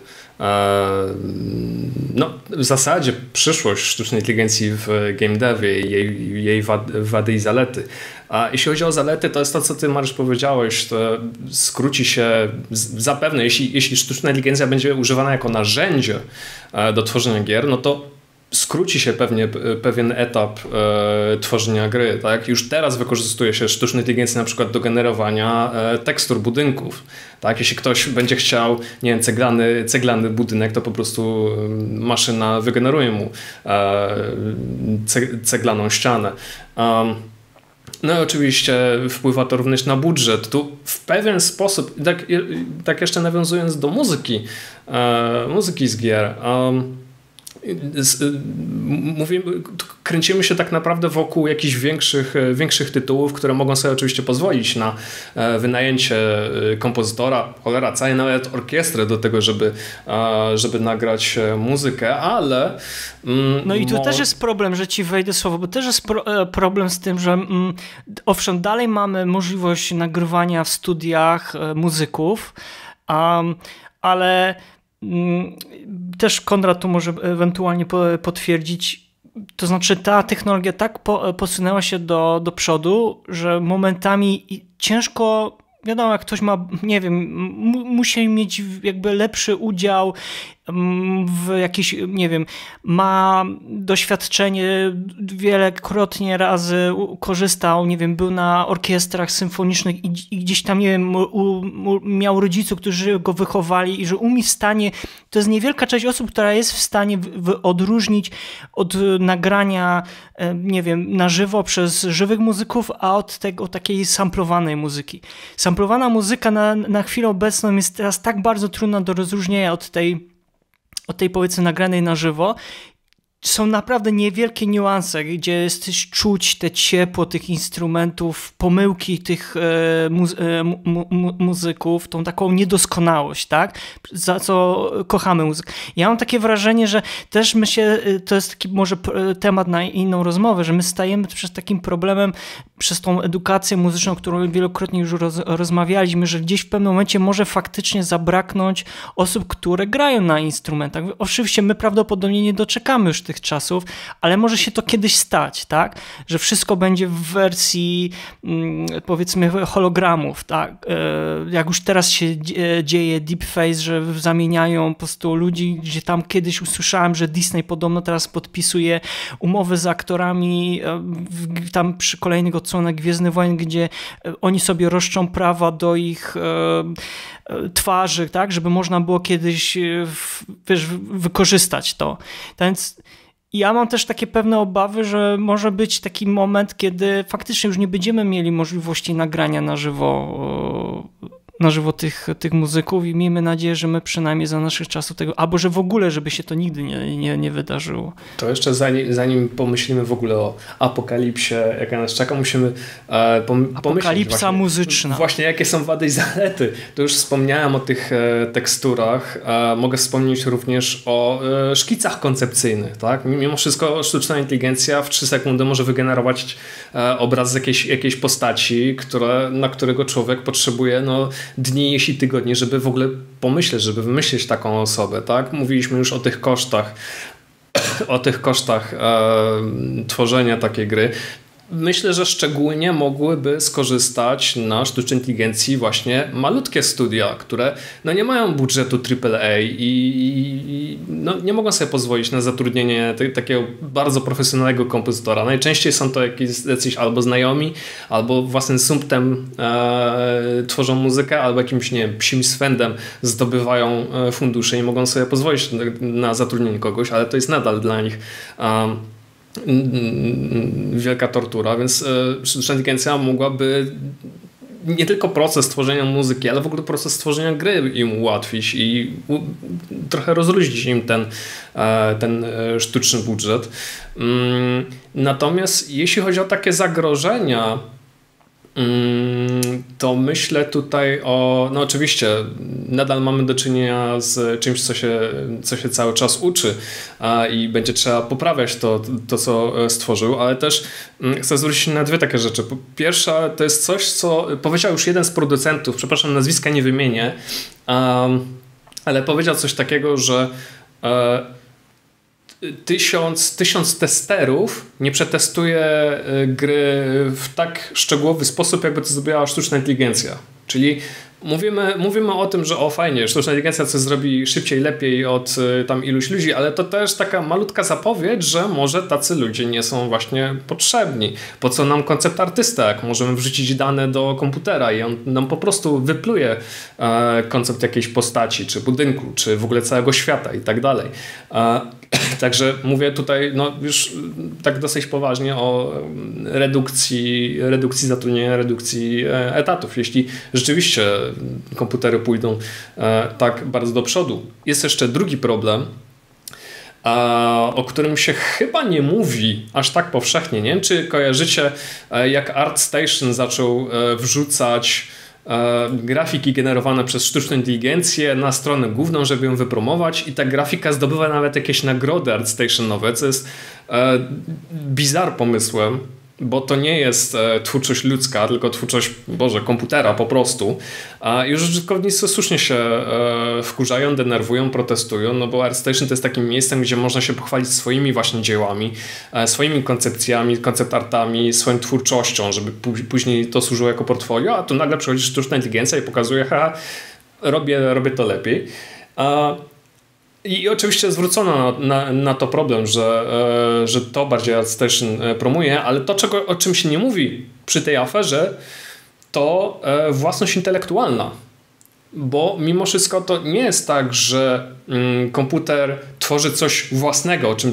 no, w zasadzie przyszłość sztucznej inteligencji w game devie, jej, jej wady i zalety. A jeśli chodzi o zalety, to jest to, co ty, Mariusz, powiedziałeś. To skróci się zapewne, jeśli, jeśli sztuczna inteligencja będzie używana jako narzędzie e, do tworzenia gier, no to skróci się pewnie pewien etap e, tworzenia gry. Tak? Już teraz wykorzystuje się sztuczną inteligencję na przykład do generowania e, tekstur budynków. Tak? Jeśli ktoś będzie chciał, nie wiem, ceglany, ceglany budynek, to po prostu maszyna wygeneruje mu e, ceglaną ścianę. Um, no i oczywiście wpływa to również na budżet. Tu w pewien sposób, tak, tak jeszcze nawiązując do muzyki, e, muzyki z gier, mówimy, kręcimy się tak naprawdę wokół jakichś większych, e, większych tytułów, które mogą sobie oczywiście pozwolić na e, wynajęcie e, kompozytora, cholera, całej nawet orkiestrę do tego, żeby, żeby nagrać muzykę, ale... Mm, no i tu mo... też jest problem, że ci wejdę słowo, bo też jest pro, problem z tym, że mm, owszem, dalej mamy możliwość nagrywania w studiach muzyków, um, ale też Konrad tu może ewentualnie potwierdzić. To znaczy, ta technologia tak posunęła się do, do przodu, że momentami ciężko wiadomo, jak ktoś ma, nie wiem, musi mieć jakby lepszy udział Mm, w jakiś, nie wiem, ma doświadczenie wielokrotnie razy korzystał, nie wiem, był na orkiestrach symfonicznych i, i gdzieś tam, nie wiem, u, u, miał rodziców, którzy go wychowali i że umie w stanie, to jest niewielka część osób, która jest w stanie w, w odróżnić od nagrania, e, nie wiem, na żywo przez żywych muzyków, a od tego takiej samplowanej muzyki. Samplowana muzyka na, na chwilę obecną jest teraz tak bardzo trudna do rozróżnienia od tej od tej powiedzmy nagranej na żywo są naprawdę niewielkie niuanse, gdzie jesteś czuć te ciepło tych instrumentów, pomyłki tych e, e, mu mu muzyków, tą taką niedoskonałość, tak? Za co kochamy muzykę. Ja mam takie wrażenie, że też my się, e, to jest taki może temat na inną rozmowę, że my stajemy przez takim problemem, przez tą edukację muzyczną, którą wielokrotnie już roz rozmawialiśmy, że gdzieś w pewnym momencie może faktycznie zabraknąć osób, które grają na instrumentach. Oczywiście my prawdopodobnie nie doczekamy już tych czasów, ale może się to kiedyś stać, tak? Że wszystko będzie w wersji mm, powiedzmy hologramów, tak? E, jak już teraz się dzieje deepface, że zamieniają po prostu ludzi, gdzie tam kiedyś usłyszałem, że Disney podobno teraz podpisuje umowy z aktorami e, tam przy kolejnych odsłonach Gwiezdny Wojen, gdzie e, oni sobie roszczą prawa do ich twarzy, tak, żeby można było kiedyś wiesz, wykorzystać to. Więc ja mam też takie pewne obawy, że może być taki moment, kiedy faktycznie już nie będziemy mieli możliwości nagrania na żywo na żywo tych, tych muzyków i miejmy nadzieję, że my przynajmniej za naszych czasów tego, albo że w ogóle, żeby się to nigdy nie, nie, nie wydarzyło. To jeszcze zanim, zanim pomyślimy w ogóle o apokalipsie, jaka nas czeka, musimy e, pom Apokalipsa właśnie, muzyczna. Właśnie jakie są wady i zalety. To już wspomniałem o tych e, teksturach. E, mogę wspomnieć również o e, szkicach koncepcyjnych. Tak? Mimo wszystko sztuczna inteligencja w 3 sekundy może wygenerować e, obraz z jakiejś, jakiejś postaci, które, na którego człowiek potrzebuje no, dni, jeśli tygodnie, żeby w ogóle pomyśleć, żeby wymyślić taką osobę, tak? Mówiliśmy już o tych kosztach, o tych kosztach e, tworzenia takiej gry myślę, że szczególnie mogłyby skorzystać na sztucznej inteligencji właśnie malutkie studia, które no nie mają budżetu AAA i, i no nie mogą sobie pozwolić na zatrudnienie takiego bardzo profesjonalnego kompozytora. Najczęściej są to jakieś jacyś albo znajomi, albo własnym sumptem e, tworzą muzykę, albo jakimś nie wiem, psim swędem zdobywają e, fundusze i mogą sobie pozwolić na, na zatrudnienie kogoś, ale to jest nadal dla nich wielka tortura, więc e, sztuczna inteligencja mogłaby nie tylko proces tworzenia muzyki, ale w ogóle proces tworzenia gry im ułatwić i trochę rozluźnić im ten, e, ten e, sztuczny budżet. Mm, natomiast jeśli chodzi o takie zagrożenia, to myślę tutaj o, no oczywiście nadal mamy do czynienia z czymś, co się, co się cały czas uczy a, i będzie trzeba poprawiać to, to, co e, stworzył, ale też mm, chcę zwrócić na dwie takie rzeczy. Pierwsza to jest coś, co powiedział już jeden z producentów, przepraszam, nazwiska nie wymienię, ale powiedział coś takiego, że e, tysiąc, tysiąc testerów nie przetestuje e, gry w tak szczegółowy sposób, jakby to zrobiła sztuczna inteligencja. Czyli Mówimy, mówimy o tym, że o fajnie, sztuczna inteligencja coś zrobi szybciej, lepiej od y, tam iluś ludzi, ale to też taka malutka zapowiedź, że może tacy ludzie nie są właśnie potrzebni. Po co nam koncept artysta, jak możemy wrzucić dane do komputera i on nam po prostu wypluje e, koncept jakiejś postaci, czy budynku, czy w ogóle całego świata i tak dalej. E, Także mówię tutaj no, już tak dosyć poważnie o redukcji, redukcji zatrudnienia, redukcji e, etatów. Jeśli rzeczywiście komputery pójdą e, tak bardzo do przodu. Jest jeszcze drugi problem, o którym się chyba nie mówi aż tak powszechnie. Nie wiem, czy kojarzycie, e, jak ArtStation zaczął wrzucać E, grafiki generowane przez sztuczną inteligencję na stronę główną, żeby ją wypromować i ta grafika zdobywa nawet jakieś nagrody ArtStationowe, co jest e, bizar pomysłem, bo to nie jest e, twórczość ludzka, tylko twórczość, Boże, komputera po prostu. A już użytkownicy słusznie się e, wkurzają, denerwują, protestują, no bo ArtStation to jest takim miejscem, gdzie można się pochwalić swoimi właśnie dziełami, e, swoimi koncepcjami, koncept artami, swoją twórczością, żeby później to służyło jako portfolio, a tu nagle przychodzi sztuczna inteligencja i pokazuje, ha, robię, robię to lepiej. I oczywiście zwrócono na, na, to problem, że, e, że to bardziej ArtStation e, promuje, ale to, czego, o czym się nie mówi przy tej aferze, to e, własność intelektualna. Bo mimo wszystko to nie jest tak, że mm, komputer tworzy coś własnego, o czym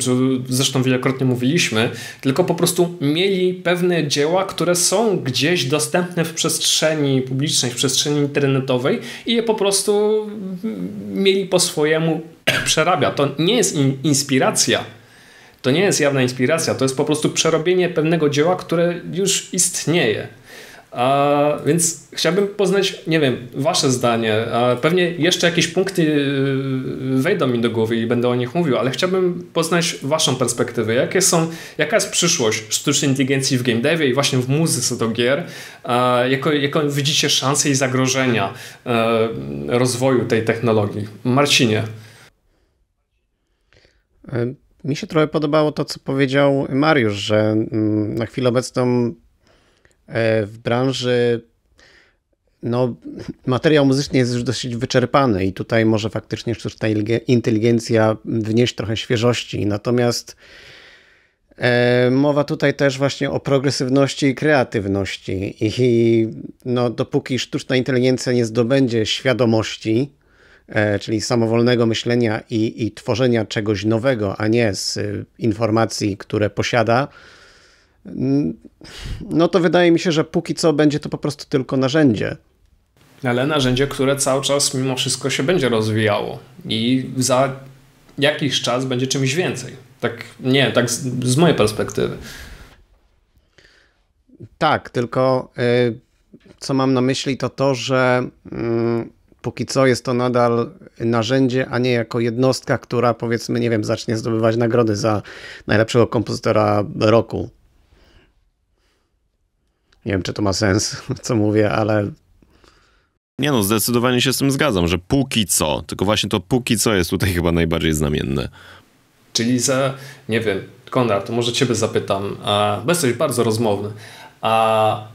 zresztą wielokrotnie mówiliśmy, tylko po prostu mieli pewne dzieła, które są gdzieś dostępne w przestrzeni publicznej, w przestrzeni internetowej i je po prostu mieli po swojemu przerabia. To nie jest in inspiracja. To nie jest jawna inspiracja, to jest po prostu przerobienie pewnego dzieła, które już istnieje. A, więc chciałbym poznać, nie wiem, wasze zdanie. A pewnie jeszcze jakieś punkty y, wejdą mi do głowy i będę o nich mówił, ale chciałbym poznać waszą perspektywę. Jakie są, jaka jest przyszłość sztucznej inteligencji w game devie i właśnie w muzyce do gier? A, jako, widzicie szanse i zagrożenia e, rozwoju tej technologii? Marcinie. E, mi się trochę podobało to, co powiedział Mariusz, że mm, na chwilę obecną w branży no, materiał muzyczny jest już dosyć wyczerpany i tutaj może faktycznie sztuczna inteligencja wnieść trochę świeżości. Natomiast e, mowa tutaj też właśnie o progresywności i kreatywności. I no, dopóki sztuczna inteligencja nie zdobędzie świadomości, E, czyli samowolnego myślenia i, i tworzenia czegoś nowego, a nie z informacji, które posiada, no to wydaje mi się, że póki co będzie to po prostu tylko narzędzie. Ale narzędzie, które cały czas mimo wszystko się będzie rozwijało i za jakiś czas będzie czymś więcej. Tak, nie, tak z, z mojej perspektywy. Tak, tylko y, co mam na myśli, to to, że mm, póki co jest to nadal narzędzie, a nie jako jednostka, która powiedzmy, nie wiem, zacznie zdobywać nagrody za najlepszego kompozytora roku. Nie wiem, czy to ma sens, co mówię, ale. Nie no, zdecydowanie się z tym zgadzam, że póki co, tylko właśnie to póki co jest tutaj chyba najbardziej znamienne. Czyli za, nie wiem, Konrad, to może ciebie zapytam, bo jesteś bardzo rozmowny, a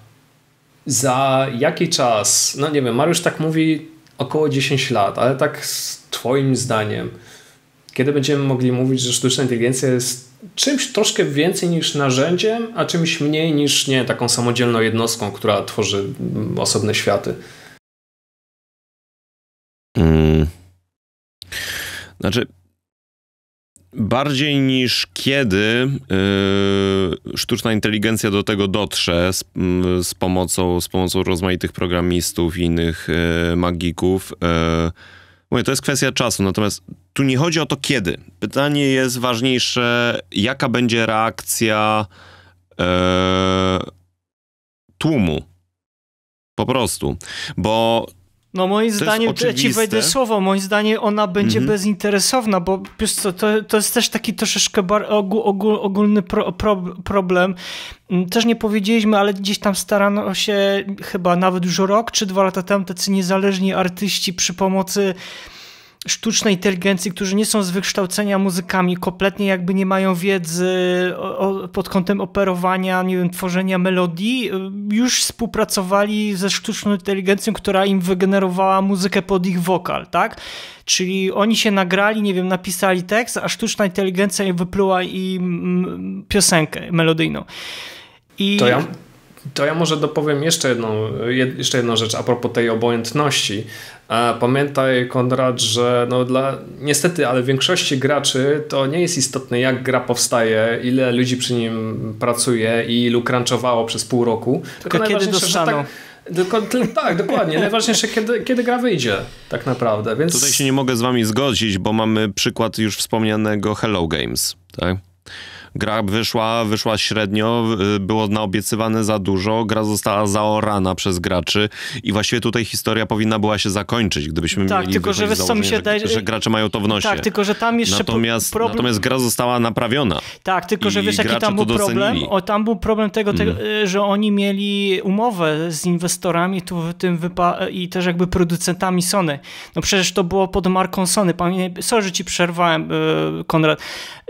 za jaki czas, no nie wiem, Mariusz tak mówi około 10 lat, ale tak z Twoim zdaniem, kiedy będziemy mogli mówić, że sztuczna inteligencja jest czymś troszkę więcej niż narzędziem, a czymś mniej niż nie taką samodzielną jednostką, która tworzy osobne światy? Hmm. Znaczy, bardziej niż kiedy yy, sztuczna inteligencja do tego dotrze z, yy, z, pomocą, z pomocą rozmaitych programistów i innych yy, magików. Yy, mówię, to jest kwestia czasu, natomiast tu nie chodzi o to kiedy. Pytanie jest ważniejsze, jaka będzie reakcja yy, tłumu. Po prostu. Bo no moim zdaniem, ja ci wejdę słowo, moim zdaniem ona będzie mm -hmm. bezinteresowna, bo wiesz co, to, to jest też taki troszeczkę bar, ogól, ogól, ogólny pro, pro, problem. Mm, też nie powiedzieliśmy, ale gdzieś tam starano się chyba nawet już rok czy dwa lata temu tacy niezależni artyści przy pomocy sztucznej inteligencji, którzy nie są z wykształcenia muzykami, kompletnie jakby nie mają wiedzy o, pod kątem operowania, nie wiem, tworzenia melodii, y, już współpracowali ze sztuczną inteligencją, która im wygenerowała muzykę pod ich wokal, tak? Czyli oni się nagrali, nie wiem, napisali tekst, a sztuczna inteligencja wypluła im piosenkę melodyjną. I... To ja, to ja może dopowiem jeszcze jedną, jeszcze jedną rzecz a propos tej obojętności. E, pamiętaj, Konrad, że no dla, niestety, ale większości graczy to nie jest istotne, jak gra powstaje, ile ludzi przy nim pracuje i ilu crunchowało przez pół roku. Tylko, tylko kiedy dostaną. Tak, tylko, tak, dokładnie. Najważniejsze, kiedy, kiedy gra wyjdzie, tak naprawdę. Więc... Tutaj się nie mogę z wami zgodzić, bo mamy przykład już wspomnianego Hello Games, tak? Gra wyszła, wyszła średnio, y, było naobiecywane za dużo, gra została zaorana przez graczy i właściwie tutaj historia powinna była się zakończyć, gdybyśmy tak, mieli tylko, że, wiesz, co mi się że, że gracze mają to w nosie. Tak, tylko że tam jeszcze natomiast, problem... natomiast gra została naprawiona. Tak, tylko że wiesz jaki tam był problem? O, tam był problem tego, mm. że oni mieli umowę z inwestorami tu w tym wypa- i też jakby producentami Sony. No przecież to było pod marką Sony. Pamiętaj, sorry, że ci przerwałem, y, Konrad.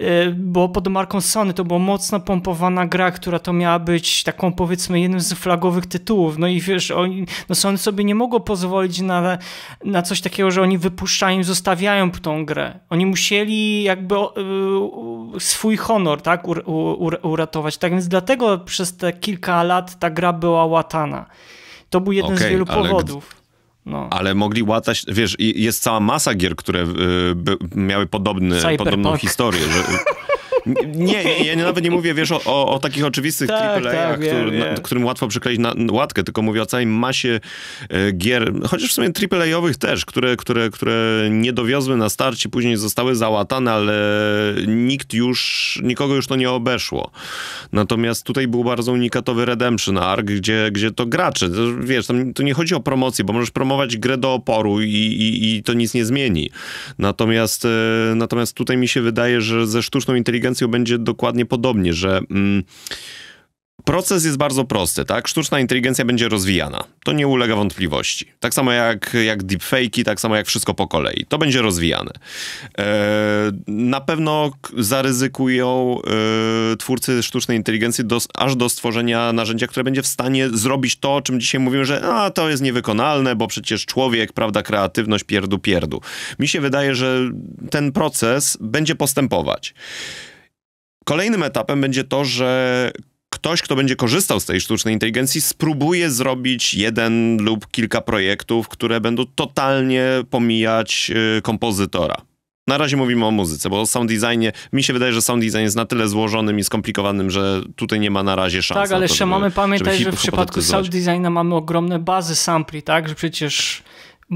Y, było pod marką Sony to była mocno pompowana gra, która to miała być taką powiedzmy jednym z flagowych tytułów. No i wiesz, oni, no Sony sobie nie mogło pozwolić na, na coś takiego, że oni wypuszczają i zostawiają tą grę. Oni musieli jakby swój honor tak, uratować. Tak więc dlatego przez te kilka lat ta gra była łatana. To był jeden okay, z wielu powodów. No. Ale mogli łatać, wiesz, jest cała masa gier, które y, miały podobny, podobną historię, że Nie, nie, ja nawet nie mówię, wiesz, o, o, o takich oczywistych tak, AAA, tak, który, na, którym łatwo przykleić na, łatkę, tylko mówię o całej masie e, gier, chociaż w sumie AAA-owych też, które, które, które nie dowiozły na starcie, później zostały załatane, ale nikt już, nikogo już to nie obeszło. Natomiast tutaj był bardzo unikatowy Redemption Arc, gdzie, gdzie to gracze, to, wiesz, tam tu nie chodzi o promocję, bo możesz promować grę do oporu i, i, i to nic nie zmieni. Natomiast, e, natomiast tutaj mi się wydaje, że ze sztuczną inteligencją inteligencją będzie dokładnie podobnie, że mm, proces jest bardzo prosty, tak? Sztuczna inteligencja będzie rozwijana. To nie ulega wątpliwości. Tak samo jak, jak deepfake'i, tak samo jak wszystko po kolei. To będzie rozwijane. E, na pewno zaryzykują e, twórcy sztucznej inteligencji do, aż do stworzenia narzędzia, które będzie w stanie zrobić to, o czym dzisiaj mówimy, że a, to jest niewykonalne, bo przecież człowiek, prawda, kreatywność, pierdu, pierdu. Mi się wydaje, że ten proces będzie postępować. Kolejnym etapem będzie to, że ktoś, kto będzie korzystał z tej sztucznej inteligencji, spróbuje zrobić jeden lub kilka projektów, które będą totalnie pomijać y, kompozytora. Na razie mówimy o muzyce, bo o sound designie, mi się wydaje, że sound design jest na tyle złożonym i skomplikowanym, że tutaj nie ma na razie szans. Tak, ale jeszcze mamy pamiętać, że w przypadku sound designa mamy ogromne bazy sampli, tak? Że przecież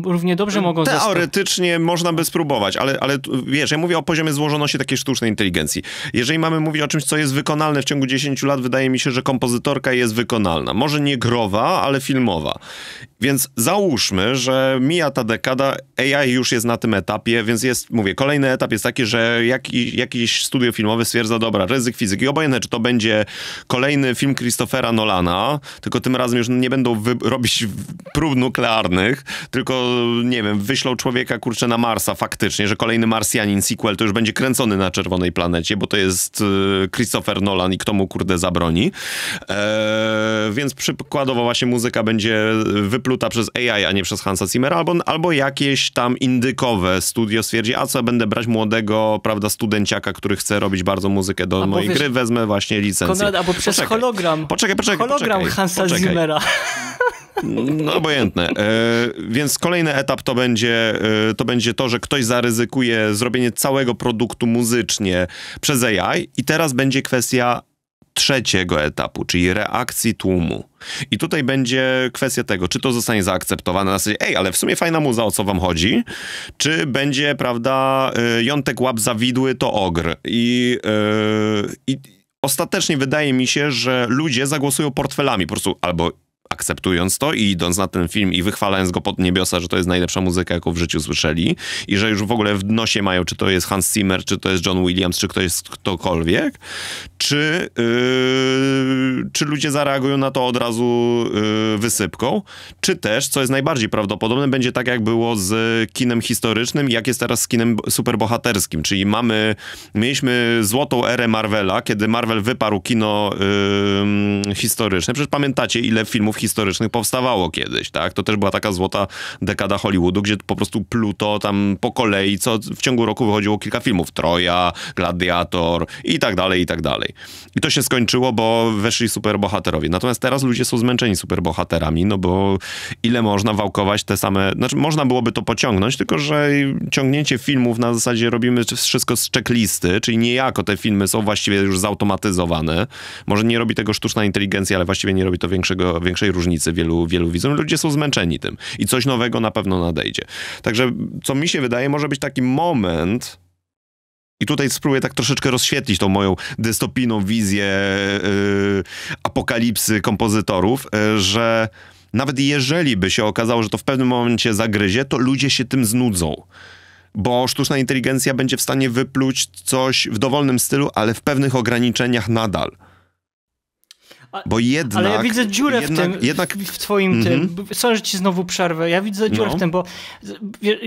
równie dobrze mogą Teoretycznie można by spróbować, ale, ale wiesz, ja mówię o poziomie złożoności takiej sztucznej inteligencji. Jeżeli mamy mówić o czymś, co jest wykonalne w ciągu 10 lat, wydaje mi się, że kompozytorka jest wykonalna. Może nie growa, ale filmowa. Więc załóżmy, że mija ta dekada, AI już jest na tym etapie, więc jest, mówię, kolejny etap jest taki, że jaki, jakiś studio filmowe stwierdza, dobra, ryzyk fizyki, obojętne, czy to będzie kolejny film Christophera Nolana, tylko tym razem już nie będą robić prób nuklearnych, tylko nie wiem, wyślą człowieka, kurczę, na Marsa faktycznie, że kolejny Marsjanin sequel to już będzie kręcony na czerwonej planecie, bo to jest y, Christopher Nolan i kto mu, kurde, zabroni. Eee, więc przykładowo właśnie muzyka będzie wypluta przez AI, a nie przez Hansa Zimmera, albo, albo jakieś tam indykowe studio stwierdzi, a co, będę brać młodego, prawda, studenciaka, który chce robić bardzo muzykę do albo mojej wiesz, gry, wezmę właśnie licencję. Konrad, albo przez poczekaj, hologram. Poczekaj, poczekaj, Hologram poczekaj, Hansa poczekaj. Zimmera. No obojętne. E, więc kolejny etap to będzie, e, to będzie to, że ktoś zaryzykuje zrobienie całego produktu muzycznie przez AI i teraz będzie kwestia trzeciego etapu, czyli reakcji tłumu. I tutaj będzie kwestia tego, czy to zostanie zaakceptowane na zasadzie, ej, ale w sumie fajna muza, o co wam chodzi, czy będzie, prawda, e, jątek łap zawidły to ogr. I, yy, i ostatecznie wydaje mi się, że ludzie zagłosują portfelami, po prostu albo akceptując to i idąc na ten film i wychwalając go pod niebiosa, że to jest najlepsza muzyka, jaką w życiu słyszeli i że już w ogóle w nosie mają, czy to jest Hans Zimmer, czy to jest John Williams, czy to jest ktokolwiek, czy, yy, czy ludzie zareagują na to od razu yy, wysypką, czy też, co jest najbardziej prawdopodobne, będzie tak, jak było z kinem historycznym, jak jest teraz z kinem superbohaterskim, czyli mamy, mieliśmy złotą erę Marvela, kiedy Marvel wyparł kino yy, historyczne. Przecież pamiętacie, ile filmów historycznych powstawało kiedyś, tak? To też była taka złota dekada Hollywoodu, gdzie po prostu pluto tam po kolei, co w ciągu roku wychodziło kilka filmów. Troja, Gladiator i tak dalej, i tak dalej. I to się skończyło, bo weszli superbohaterowie. Natomiast teraz ludzie są zmęczeni superbohaterami, no bo ile można wałkować te same... Znaczy, można byłoby to pociągnąć, tylko że ciągnięcie filmów na zasadzie robimy wszystko z checklisty, czyli niejako te filmy są właściwie już zautomatyzowane. Może nie robi tego sztuczna inteligencja, ale właściwie nie robi to większego, większej różnicy wielu, wielu widzom. Ludzie są zmęczeni tym i coś nowego na pewno nadejdzie. Także, co mi się wydaje, może być taki moment, i tutaj spróbuję tak troszeczkę rozświetlić tą moją dystopijną wizję yy, apokalipsy kompozytorów, yy, że nawet jeżeli by się okazało, że to w pewnym momencie zagryzie, to ludzie się tym znudzą. Bo sztuczna inteligencja będzie w stanie wypluć coś w dowolnym stylu, ale w pewnych ograniczeniach nadal. Bo jednak... Ale ja widzę dziurę jednak, w tym, jednak... w twoim mm -hmm. tym. Sorry, że ci znowu przerwę. Ja widzę dziurę no. w tym, bo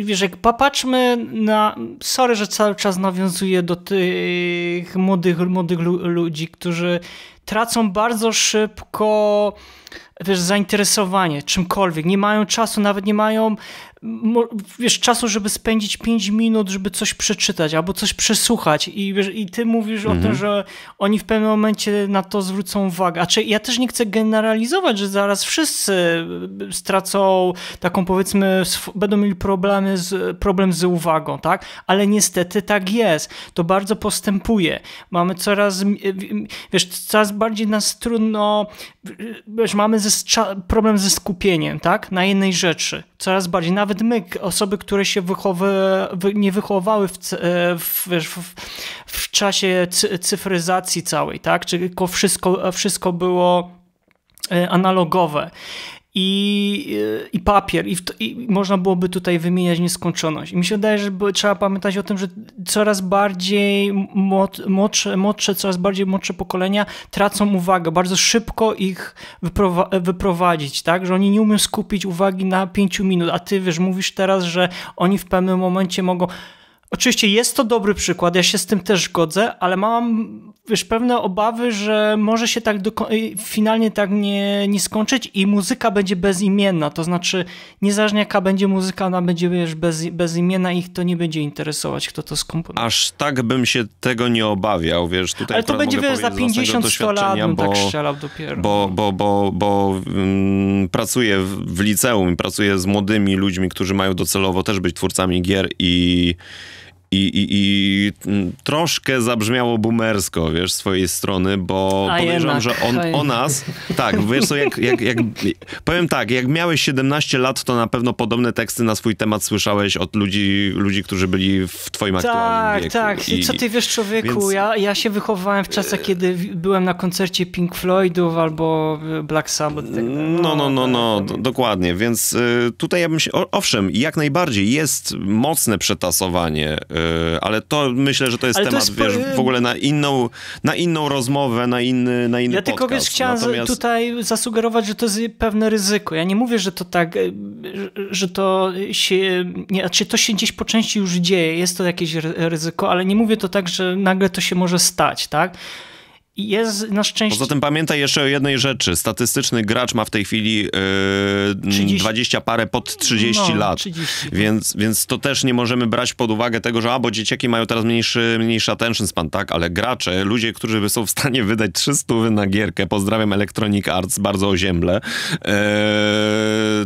wiesz, jak popatrzmy na... Sorry, że cały czas nawiązuję do tych młodych, młodych ludzi, którzy tracą bardzo szybko wiesz, zainteresowanie czymkolwiek. Nie mają czasu, nawet nie mają wiesz, czasu, żeby spędzić 5 minut, żeby coś przeczytać albo coś przesłuchać i, wiesz, i ty mówisz mhm. o tym, mhm. że oni w pewnym momencie na to zwrócą uwagę. A czy ja też nie chcę generalizować, że zaraz wszyscy stracą taką powiedzmy, będą mieli problemy z, problem z uwagą, tak? Ale niestety tak jest. To bardzo postępuje. Mamy coraz, wiesz, coraz bardziej nas trudno, wiesz, mamy ze, problem ze skupieniem, tak? Na jednej rzeczy. Coraz bardziej, nawet my, osoby, które się wychowy, nie wychowały w, e, w, w, w czasie cyfryzacji całej, tak? Czyli wszystko, wszystko było e, analogowe i, i papier, i, i, można byłoby tutaj wymieniać nieskończoność. I mi się wydaje, że trzeba pamiętać o tym, że coraz bardziej młodsze, młodsze, coraz bardziej młodsze pokolenia tracą uwagę, bardzo szybko ich wyprowadzić, tak, że oni nie umieją skupić uwagi na pięciu minut, a ty wiesz, mówisz teraz, że oni w pewnym momencie mogą. Oczywiście jest to dobry przykład, ja się z tym też godzę, ale mam wiesz, pewne obawy, że może się tak do, finalnie tak nie, nie skończyć i muzyka będzie bezimienna, to znaczy niezależnie jaka będzie muzyka, ona będzie wiesz, bez, bezimienna i ich to nie będzie interesować, kto to skomponuje. Aż tak bym się tego nie obawiał, wiesz, tutaj Ale to będzie wiesz, za 50-100 lat bym bo, tak strzelał dopiero. Bo, bo, bo, bo mm, pracuję w, w liceum i pracuję z młodymi ludźmi, którzy mają docelowo też być twórcami gier i i, i, i troszkę zabrzmiało boomersko, wiesz, z swojej strony, bo A podejrzewam, że on, o nas, tak, wiesz co, jak, jak, jak, powiem tak, jak miałeś 17 lat, to na pewno podobne teksty na swój temat słyszałeś od ludzi, ludzi którzy byli w twoim tak, aktualnym wieku. Tak, tak, co ty wiesz, człowieku, więc... ja, ja się wychowałem w czasach, kiedy byłem na koncercie Pink Floydów albo Black Sabbath. Tak, no, no, no, no, tak. dokładnie, więc y, tutaj ja bym się, owszem, jak najbardziej jest mocne przetasowanie y, ale to myślę, że to jest ale temat, to jest... wiesz, w ogóle na inną, na inną rozmowę, na inny, na inny ja podcast. tylko, wiesz, chciałem Natomiast... tutaj zasugerować, że to jest pewne ryzyko. Ja nie mówię, że to tak, e, że to się, nie, znaczy to się gdzieś po części już dzieje, jest to jakieś ryzyko, ale nie mówię to tak, że nagle to się może stać, tak? Jest na szczęście... Poza tym pamiętaj jeszcze o jednej rzeczy. Statystyczny gracz ma w tej chwili yy, 30... 20 parę pod 30 no, lat. 30. Więc, więc to też nie możemy brać pod uwagę tego, że a, bo dzieciaki mają teraz mniejszy, mniejszy attention span, tak? Ale gracze, ludzie, którzy są w stanie wydać 300 na gierkę, pozdrawiam Electronic Arts, bardzo ozięble, yy,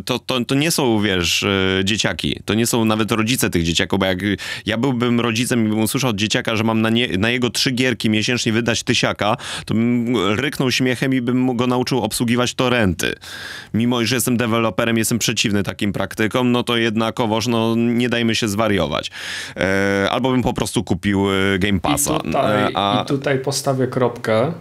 to, to, to nie są, wiesz, yy, dzieciaki. To nie są nawet rodzice tych dzieciaków, bo jak ja byłbym rodzicem i bym usłyszał od dzieciaka, że mam na, nie, na jego trzy gierki miesięcznie wydać tysiaka, to bym ryknął śmiechem i bym go nauczył obsługiwać torenty. Mimo, że jestem deweloperem, jestem przeciwny takim praktykom, no to jednakowoż no, nie dajmy się zwariować. E, albo bym po prostu kupił e, Game Passa. I tutaj, e, A... i tutaj postawię kropkę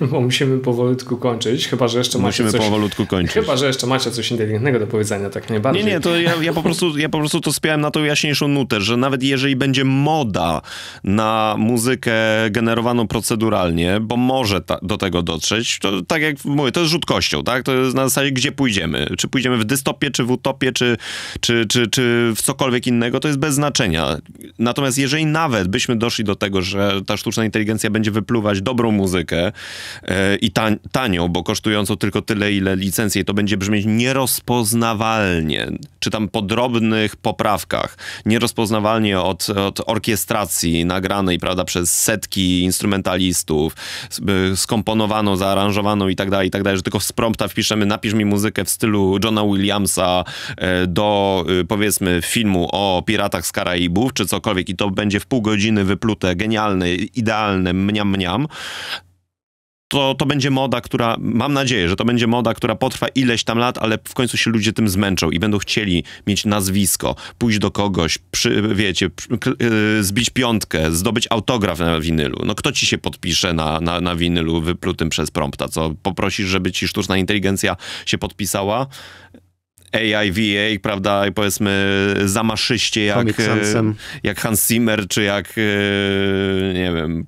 bo musimy powolutku kończyć, chyba, że jeszcze musimy macie coś... powolutku kończyć. Chyba, że jeszcze macie coś inteligentnego do powiedzenia, tak najbardziej. Nie, nie, to ja, ja, po, prostu, ja po prostu to spiałem na tą jaśniejszą nutę, że nawet jeżeli będzie moda na muzykę generowaną proceduralnie, bo może ta, do tego dotrzeć, to tak jak mówię, to jest rzut kością, tak? To jest na zasadzie, gdzie pójdziemy. Czy pójdziemy w dystopię, czy w utopię, czy, czy, czy, czy w cokolwiek innego, to jest bez znaczenia. Natomiast jeżeli nawet byśmy doszli do tego, że ta sztuczna inteligencja będzie wypluwać dobrą muzykę, i tan tanią, bo kosztującą tylko tyle, ile licencje i to będzie brzmieć nierozpoznawalnie, czy tam po drobnych poprawkach, nierozpoznawalnie od, od orkiestracji nagranej, prawda, przez setki instrumentalistów, skomponowaną, zaaranżowaną i tak dalej, i tak dalej, że tylko z prompta wpiszemy, napisz mi muzykę w stylu Johna Williamsa e, do, y, powiedzmy, filmu o piratach z Karaibów, czy cokolwiek. I to będzie w pół godziny wyplute, genialne, idealne, mniam, mniam, to, to będzie moda, która, mam nadzieję, że to będzie moda, która potrwa ileś tam lat, ale w końcu się ludzie tym zmęczą i będą chcieli mieć nazwisko, pójść do kogoś, przy, wiecie, yy, zbić piątkę, zdobyć autograf na winylu. No kto ci się podpisze na, na, na winylu wyplutym przez prompta? Co, poprosisz, żeby ci sztuczna inteligencja się podpisała? AI, VA, prawda, powiedzmy zamaszyście jak, jak Hans Zimmer, czy jak, yy, nie wiem,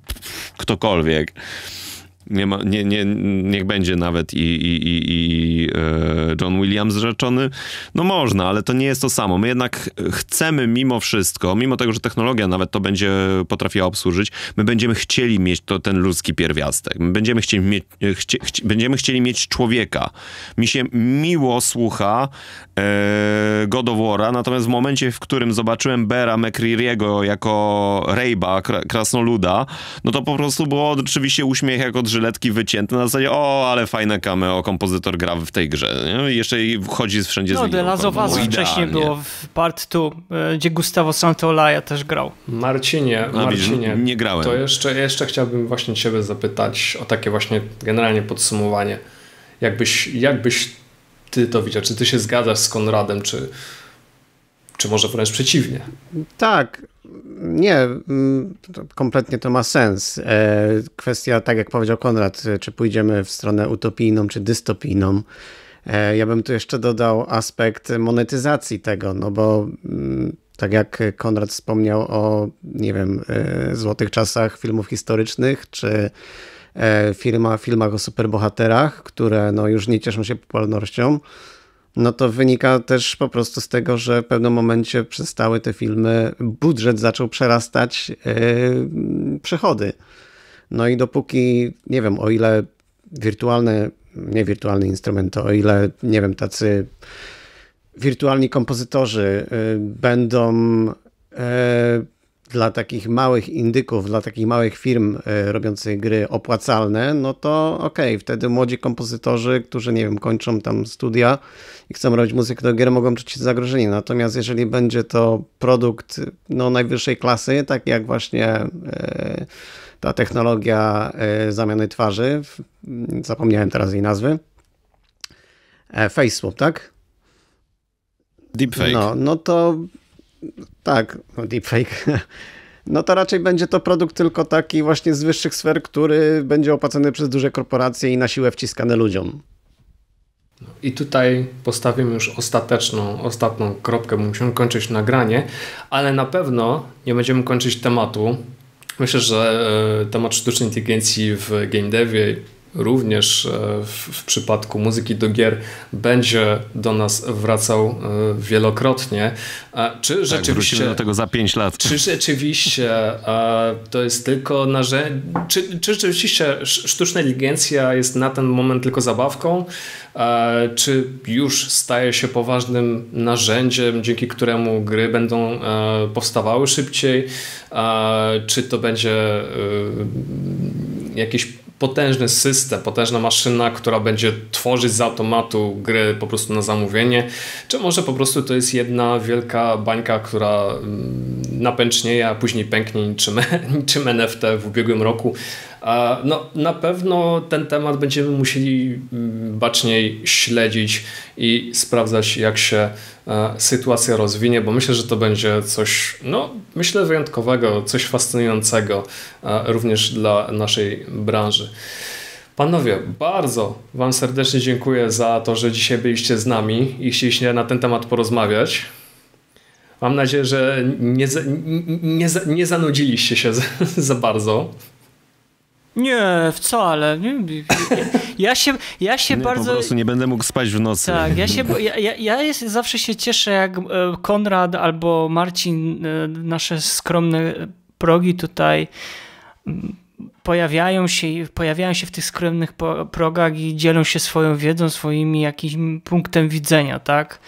ktokolwiek nie ma, nie, nie, niech będzie nawet i, i, i, i e, John Williams rzeczony. No można, ale to nie jest to samo. My jednak chcemy mimo wszystko, mimo tego, że technologia nawet to będzie potrafiła obsłużyć, my będziemy chcieli mieć to, ten ludzki pierwiastek. My będziemy chcieli mieć, chcie, chcie, będziemy chcieli mieć człowieka. Mi się miło słucha e, God of War'a, natomiast w momencie, w którym zobaczyłem Bera McCreary'ego jako Rejba, krasnoluda, no to po prostu było oczywiście uśmiech jak od żyletki wycięte na zasadzie, o, ale fajne cameo, kompozytor gra w tej grze. Nie? I jeszcze chodzi wszędzie no, z. No, The Last of Us wcześniej było w Part 2, e, gdzie Gustavo Santaolalla też grał. Marcinie, A, Marcinie, nie grałem. To jeszcze, jeszcze chciałbym właśnie ciebie zapytać o takie właśnie generalnie podsumowanie. Jakbyś, jakbyś ty to widział? Czy ty się zgadzasz z Konradem, czy, czy może wręcz przeciwnie? Tak, nie, mm, kompletnie to ma sens. E, kwestia, tak jak powiedział Konrad, czy pójdziemy w stronę utopijną, czy dystopijną. E, ja bym tu jeszcze dodał aspekt monetyzacji tego, no bo mm, tak jak Konrad wspomniał o, nie wiem, e, złotych czasach filmów historycznych, czy filmach, filmach o superbohaterach, które no już nie cieszą się popularnością, no to wynika też po prostu z tego, że w pewnym momencie przestały te filmy, budżet zaczął przerastać yy, przychody. No i dopóki, nie wiem, o ile wirtualne, nie wirtualne instrumenty, o ile, nie wiem, tacy wirtualni kompozytorzy yy, będą yy, dla takich małych indyków, dla takich małych firm e, robiących gry opłacalne, no to okej, okay, wtedy młodzi kompozytorzy, którzy, nie wiem, kończą tam studia i chcą robić muzykę do gier, mogą czuć się zagrożeni. Natomiast jeżeli będzie to produkt no, najwyższej klasy, tak jak właśnie e, ta technologia e, zamiany twarzy, zapomniałem teraz jej nazwy, FaceSwap, tak? Deepfake. No, no to tak, no deepfake. No to raczej będzie to produkt tylko taki właśnie z wyższych sfer, który będzie opłacany przez duże korporacje i na siłę wciskany ludziom. I tutaj postawimy już ostateczną, ostatnią kropkę, bo musimy kończyć nagranie, ale na pewno nie będziemy kończyć tematu. Myślę, że e, temat sztucznej inteligencji w game devie również e, w, przypadku muzyki do gier będzie do nas wracał e, wielokrotnie. Czy tak, rzeczywiście do tego za 5 lat? Czy rzeczywiście to jest tylko narzędzie, czy, czy rzeczywiście sztuczna inteligencja jest na ten moment tylko zabawką, czy już staje się poważnym narzędziem, dzięki któremu gry będą e, powstawały szybciej, czy to będzie jakieś potężny system, potężna maszyna, która będzie tworzyć z automatu gry po prostu na zamówienie, czy może po prostu to jest jedna wielka bańka, która mm, napęcznieje, a później pęknie niczym, niczym NFT w ubiegłym roku. No, na pewno ten temat będziemy musieli mm, baczniej śledzić i sprawdzać, jak się e, sytuacja rozwinie, bo myślę, że to będzie coś, no, myślę, wyjątkowego, coś fascynującego e, również dla naszej branży. Panowie, bardzo Wam serdecznie dziękuję za to, że dzisiaj byliście z nami i chcieliście na ten temat porozmawiać. Mam nadzieję, że nie, nie, nie zanudziliście się za, za bardzo. Nie, wcale. Nie. Ja się, ja się nie, bardzo. Po prostu nie będę mógł spać w nocy. Tak, ja się, ja, ja, ja jest, zawsze się cieszę, jak e, Konrad albo Marcin, e, nasze skromne progi tutaj pojawiają się, pojawiają się w tych skromnych progach i dzielą się swoją wiedzą, swoimi jakimś punktem widzenia, tak?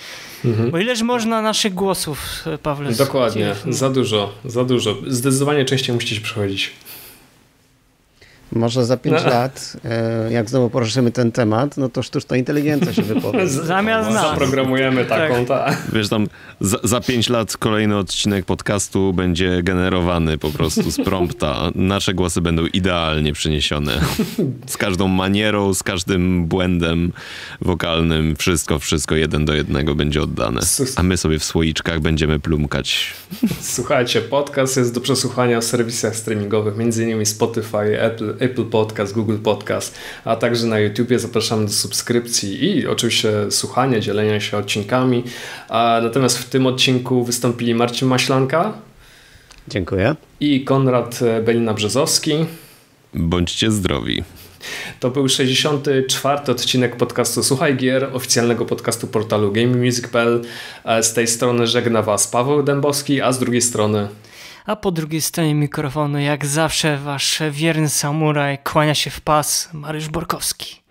Mhm. Bo ileż można naszych głosów, Pawle? Dokładnie, za dużo, za dużo. Zdecydowanie częściej musicie przychodzić. Może za 5 no. lat, e, jak znowu poruszymy ten temat, no to sztuczna inteligencja się wypowie. Zamiast nas. Zaprogramujemy taką, tak. Ta. Wiesz, tam za, 5 lat kolejny odcinek podcastu będzie generowany po prostu z prompta. Nasze głosy będą idealnie przeniesione. Z każdą manierą, z każdym błędem wokalnym. Wszystko, wszystko jeden do jednego będzie oddane. A my sobie w słoiczkach będziemy plumkać. Słuchajcie, podcast jest do przesłuchania w serwisach streamingowych, między innymi Spotify, Apple, Apple Podcast, Google Podcast, a także na YouTubie. Zapraszamy do subskrypcji i oczywiście słuchania, dzielenia się odcinkami. A natomiast w tym odcinku wystąpili Marcin Maślanka. Dziękuję. I Konrad Belina-Brzezowski. Bądźcie zdrowi. To był 64. odcinek podcastu Słuchaj Gier, oficjalnego podcastu portalu GameMusic.pl. Z tej strony żegna Was Paweł Dębowski, a z drugiej strony a po drugiej stronie mikrofonu, jak zawsze, wasz wierny samuraj kłania się w pas Mariusz Borkowski.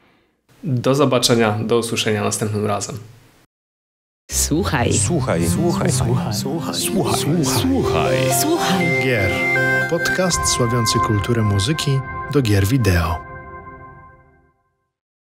Do zobaczenia, do usłyszenia następnym razem. Słuchaj. Słuchaj. Słuchaj. Słuchaj. Słuchaj. Słuchaj. Słuchaj. Słuchaj. Gier. Podcast sławiący kulturę muzyki do gier wideo.